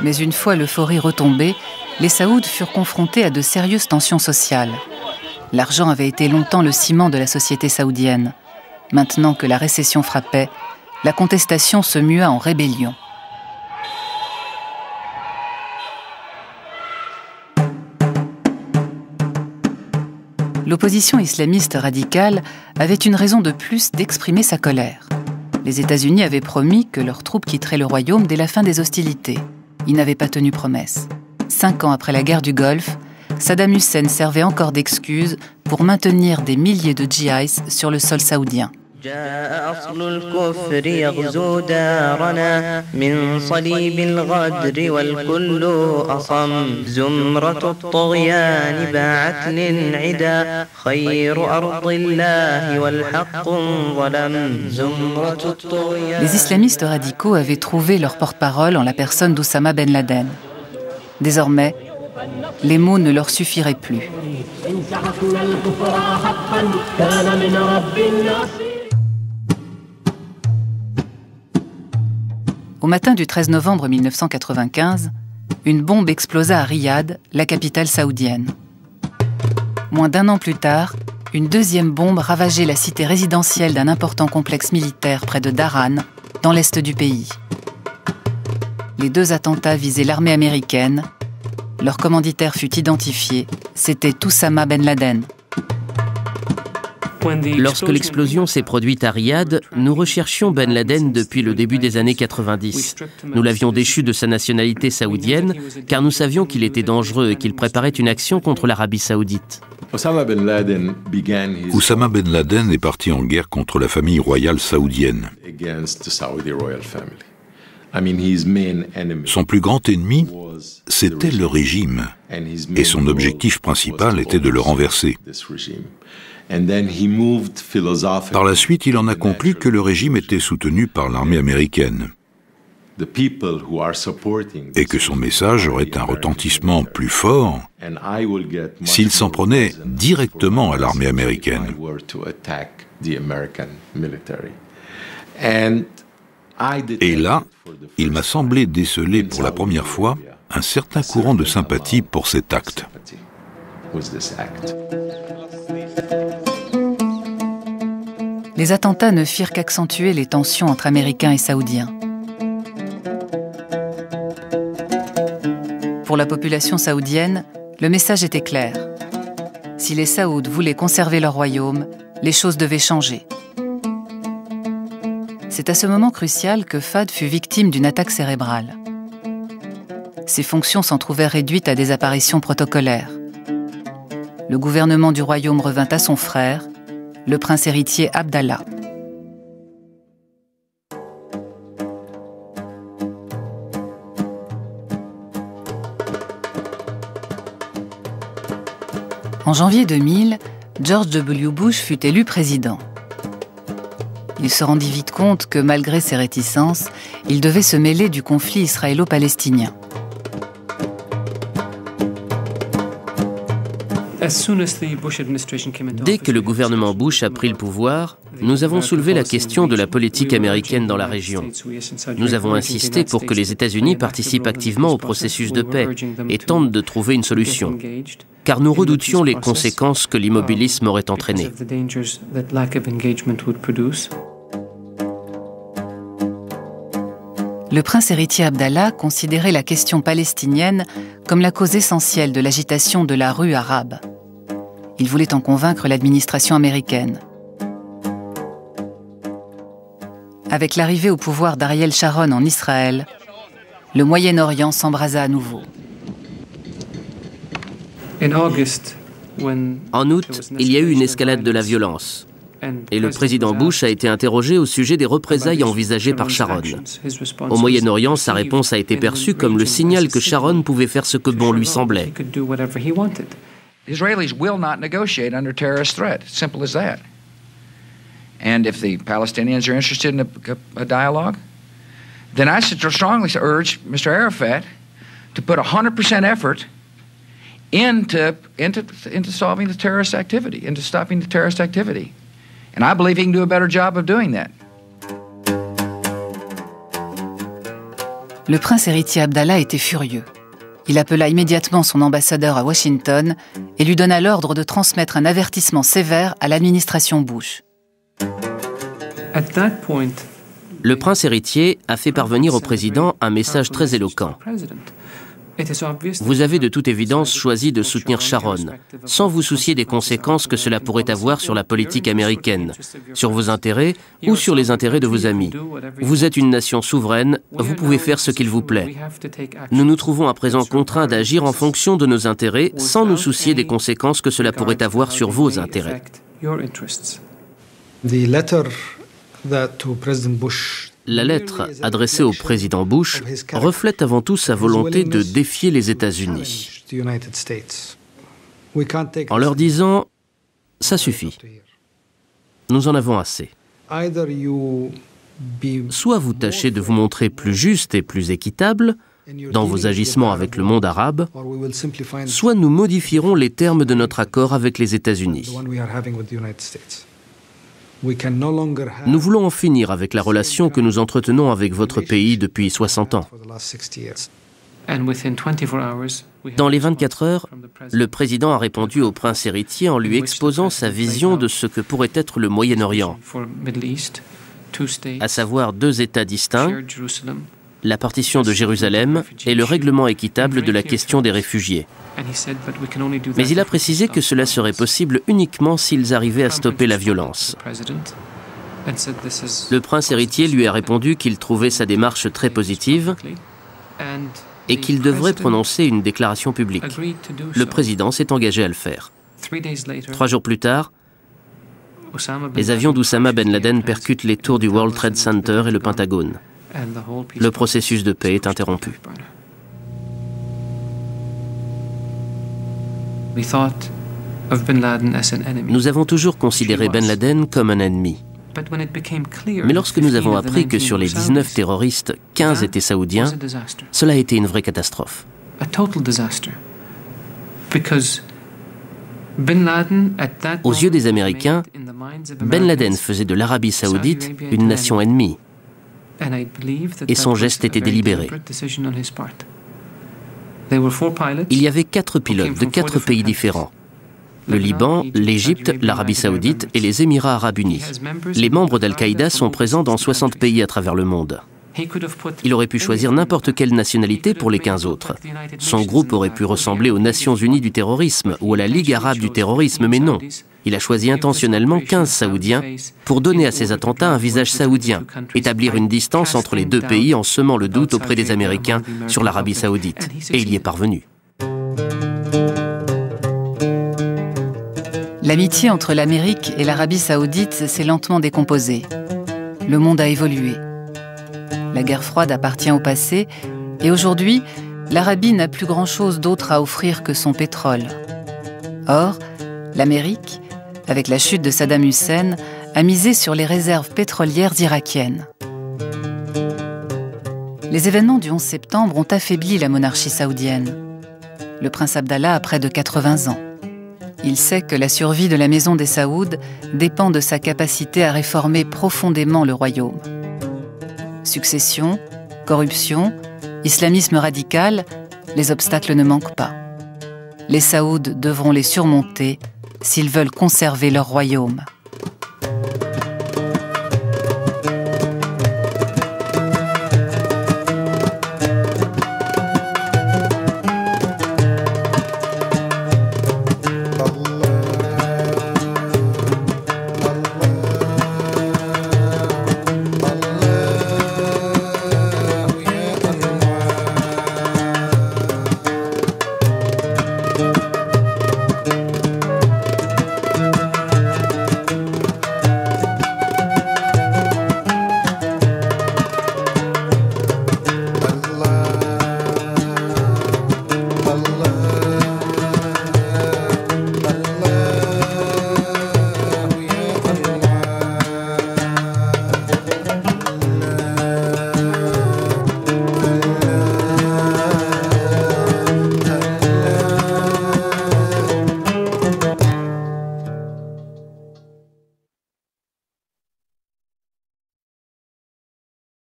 Mais une fois l'euphorie retombée, les Saouds furent confrontés à de sérieuses tensions sociales. L'argent avait été longtemps le ciment de la société saoudienne. Maintenant que la récession frappait, la contestation se mua en rébellion. L'opposition islamiste radicale avait une raison de plus d'exprimer sa colère. Les États-Unis avaient promis que leurs troupes quitteraient le royaume dès la fin des hostilités. Ils n'avaient pas tenu promesse. Cinq ans après la guerre du Golfe, Saddam Hussein servait encore d'excuse pour maintenir des milliers de GIs sur le sol saoudien. Les islamistes radicaux avaient trouvé leur porte-parole en la personne d'Oussama Ben Laden. Désormais, les mots ne leur suffiraient plus. Au matin du 13 novembre 1995, une bombe explosa à Riyad, la capitale saoudienne. Moins d'un an plus tard, une deuxième bombe ravageait la cité résidentielle d'un important complexe militaire près de Daran, dans l'est du pays. Les deux attentats visaient l'armée américaine leur commanditaire fut identifié, c'était Oussama Ben Laden. Lorsque l'explosion s'est produite à Riyad, nous recherchions Ben Laden depuis le début des années 90. Nous l'avions déchu de sa nationalité saoudienne car nous savions qu'il était dangereux et qu'il préparait une action contre l'Arabie saoudite. Oussama Ben Laden est parti en guerre contre la famille royale saoudienne. Son plus grand ennemi, c'était le régime, et son objectif principal était de le renverser. Par la suite, il en a conclu que le régime était soutenu par l'armée américaine. Et que son message aurait un retentissement plus fort s'il s'en prenait directement à l'armée américaine. Et là, il m'a semblé déceler pour la première fois un certain courant de sympathie pour cet acte. Les attentats ne firent qu'accentuer les tensions entre Américains et Saoudiens. Pour la population saoudienne, le message était clair. Si les Saouds voulaient conserver leur royaume, les choses devaient changer. C'est à ce moment crucial que Fad fut victime d'une attaque cérébrale. Ses fonctions s'en trouvaient réduites à des apparitions protocolaires. Le gouvernement du royaume revint à son frère, le prince héritier Abdallah. En janvier 2000, George W. Bush fut élu président. Il se rendit vite compte que malgré ses réticences, il devait se mêler du conflit israélo-palestinien. Dès que le gouvernement Bush a pris le pouvoir, nous avons soulevé la question de la politique américaine dans la région. Nous avons insisté pour que les États-Unis participent activement au processus de paix et tentent de trouver une solution, car nous redoutions les conséquences que l'immobilisme aurait entraînées. Le prince héritier Abdallah considérait la question palestinienne comme la cause essentielle de l'agitation de la rue arabe. Il voulait en convaincre l'administration américaine. Avec l'arrivée au pouvoir d'Ariel Sharon en Israël, le Moyen-Orient s'embrasa à nouveau. En août, il y a eu une escalade de la violence. Et le président Bush a été interrogé au sujet des représailles envisagées par Sharon. Au Moyen-Orient, sa réponse a été perçue comme le signal que Sharon pouvait faire ce que bon lui semblait. Israelis will not negotiate under terrorist threat. Simple as that. And if the Palestinians are interested in a, a dialogue, then I strongly urge Mr. Arafat to put 100% effort into, into, into solving the terrorist activity, into stopping the terrorist activity. And I believe he can do a better job of doing that. Le prince héritier Abdallah était furieux. Il appela immédiatement son ambassadeur à Washington et lui donna l'ordre de transmettre un avertissement sévère à l'administration Bush. Le prince héritier a fait parvenir au président un message très éloquent. Vous avez de toute évidence choisi de soutenir Sharon, sans vous soucier des conséquences que cela pourrait avoir sur la politique américaine, sur vos intérêts ou sur les intérêts de vos amis. Vous êtes une nation souveraine, vous pouvez faire ce qu'il vous plaît. Nous nous trouvons à présent contraints d'agir en fonction de nos intérêts, sans nous soucier des conséquences que cela pourrait avoir sur vos intérêts. La lettre adressée au président Bush reflète avant tout sa volonté de défier les États-Unis. En leur disant ⁇ ça suffit, nous en avons assez ⁇ Soit vous tâchez de vous montrer plus juste et plus équitable dans vos agissements avec le monde arabe, soit nous modifierons les termes de notre accord avec les États-Unis. Nous voulons en finir avec la relation que nous entretenons avec votre pays depuis 60 ans. Dans les 24 heures, le président a répondu au prince héritier en lui exposant sa vision de ce que pourrait être le Moyen-Orient, à savoir deux États distincts, la partition de Jérusalem et le règlement équitable de la question des réfugiés. Mais il a précisé que cela serait possible uniquement s'ils arrivaient à stopper la violence. Le prince héritier lui a répondu qu'il trouvait sa démarche très positive et qu'il devrait prononcer une déclaration publique. Le président s'est engagé à le faire. Trois jours plus tard, les avions d'Oussama Ben Laden percutent les tours du World Trade Center et le Pentagone. Le processus de paix est interrompu. Nous avons toujours considéré Ben Laden comme un ennemi. Mais lorsque nous avons appris que sur les 19 terroristes, 15 étaient saoudiens, cela a été une vraie catastrophe. Aux yeux des Américains, Ben Laden faisait de l'Arabie saoudite une nation ennemie et son geste était délibéré. Il y avait quatre pilotes de quatre pays différents. Le Liban, l'Égypte, l'Arabie saoudite et les Émirats arabes unis. Les membres d'Al-Qaïda sont présents dans 60 pays à travers le monde. Il aurait pu choisir n'importe quelle nationalité pour les 15 autres. Son groupe aurait pu ressembler aux Nations Unies du terrorisme ou à la Ligue arabe du terrorisme, mais non. Il a choisi intentionnellement 15 Saoudiens pour donner à ces attentats un visage saoudien, établir une distance entre les deux pays en semant le doute auprès des Américains sur l'Arabie saoudite. Et il y est parvenu. L'amitié entre l'Amérique et l'Arabie saoudite s'est lentement décomposée. Le monde a évolué. La guerre froide appartient au passé et aujourd'hui, l'Arabie n'a plus grand-chose d'autre à offrir que son pétrole. Or, l'Amérique, avec la chute de Saddam Hussein, a misé sur les réserves pétrolières irakiennes. Les événements du 11 septembre ont affaibli la monarchie saoudienne. Le prince Abdallah a près de 80 ans. Il sait que la survie de la maison des Saouds dépend de sa capacité à réformer profondément le royaume. Succession, corruption, islamisme radical, les obstacles ne manquent pas. Les Saouds devront les surmonter s'ils veulent conserver leur royaume.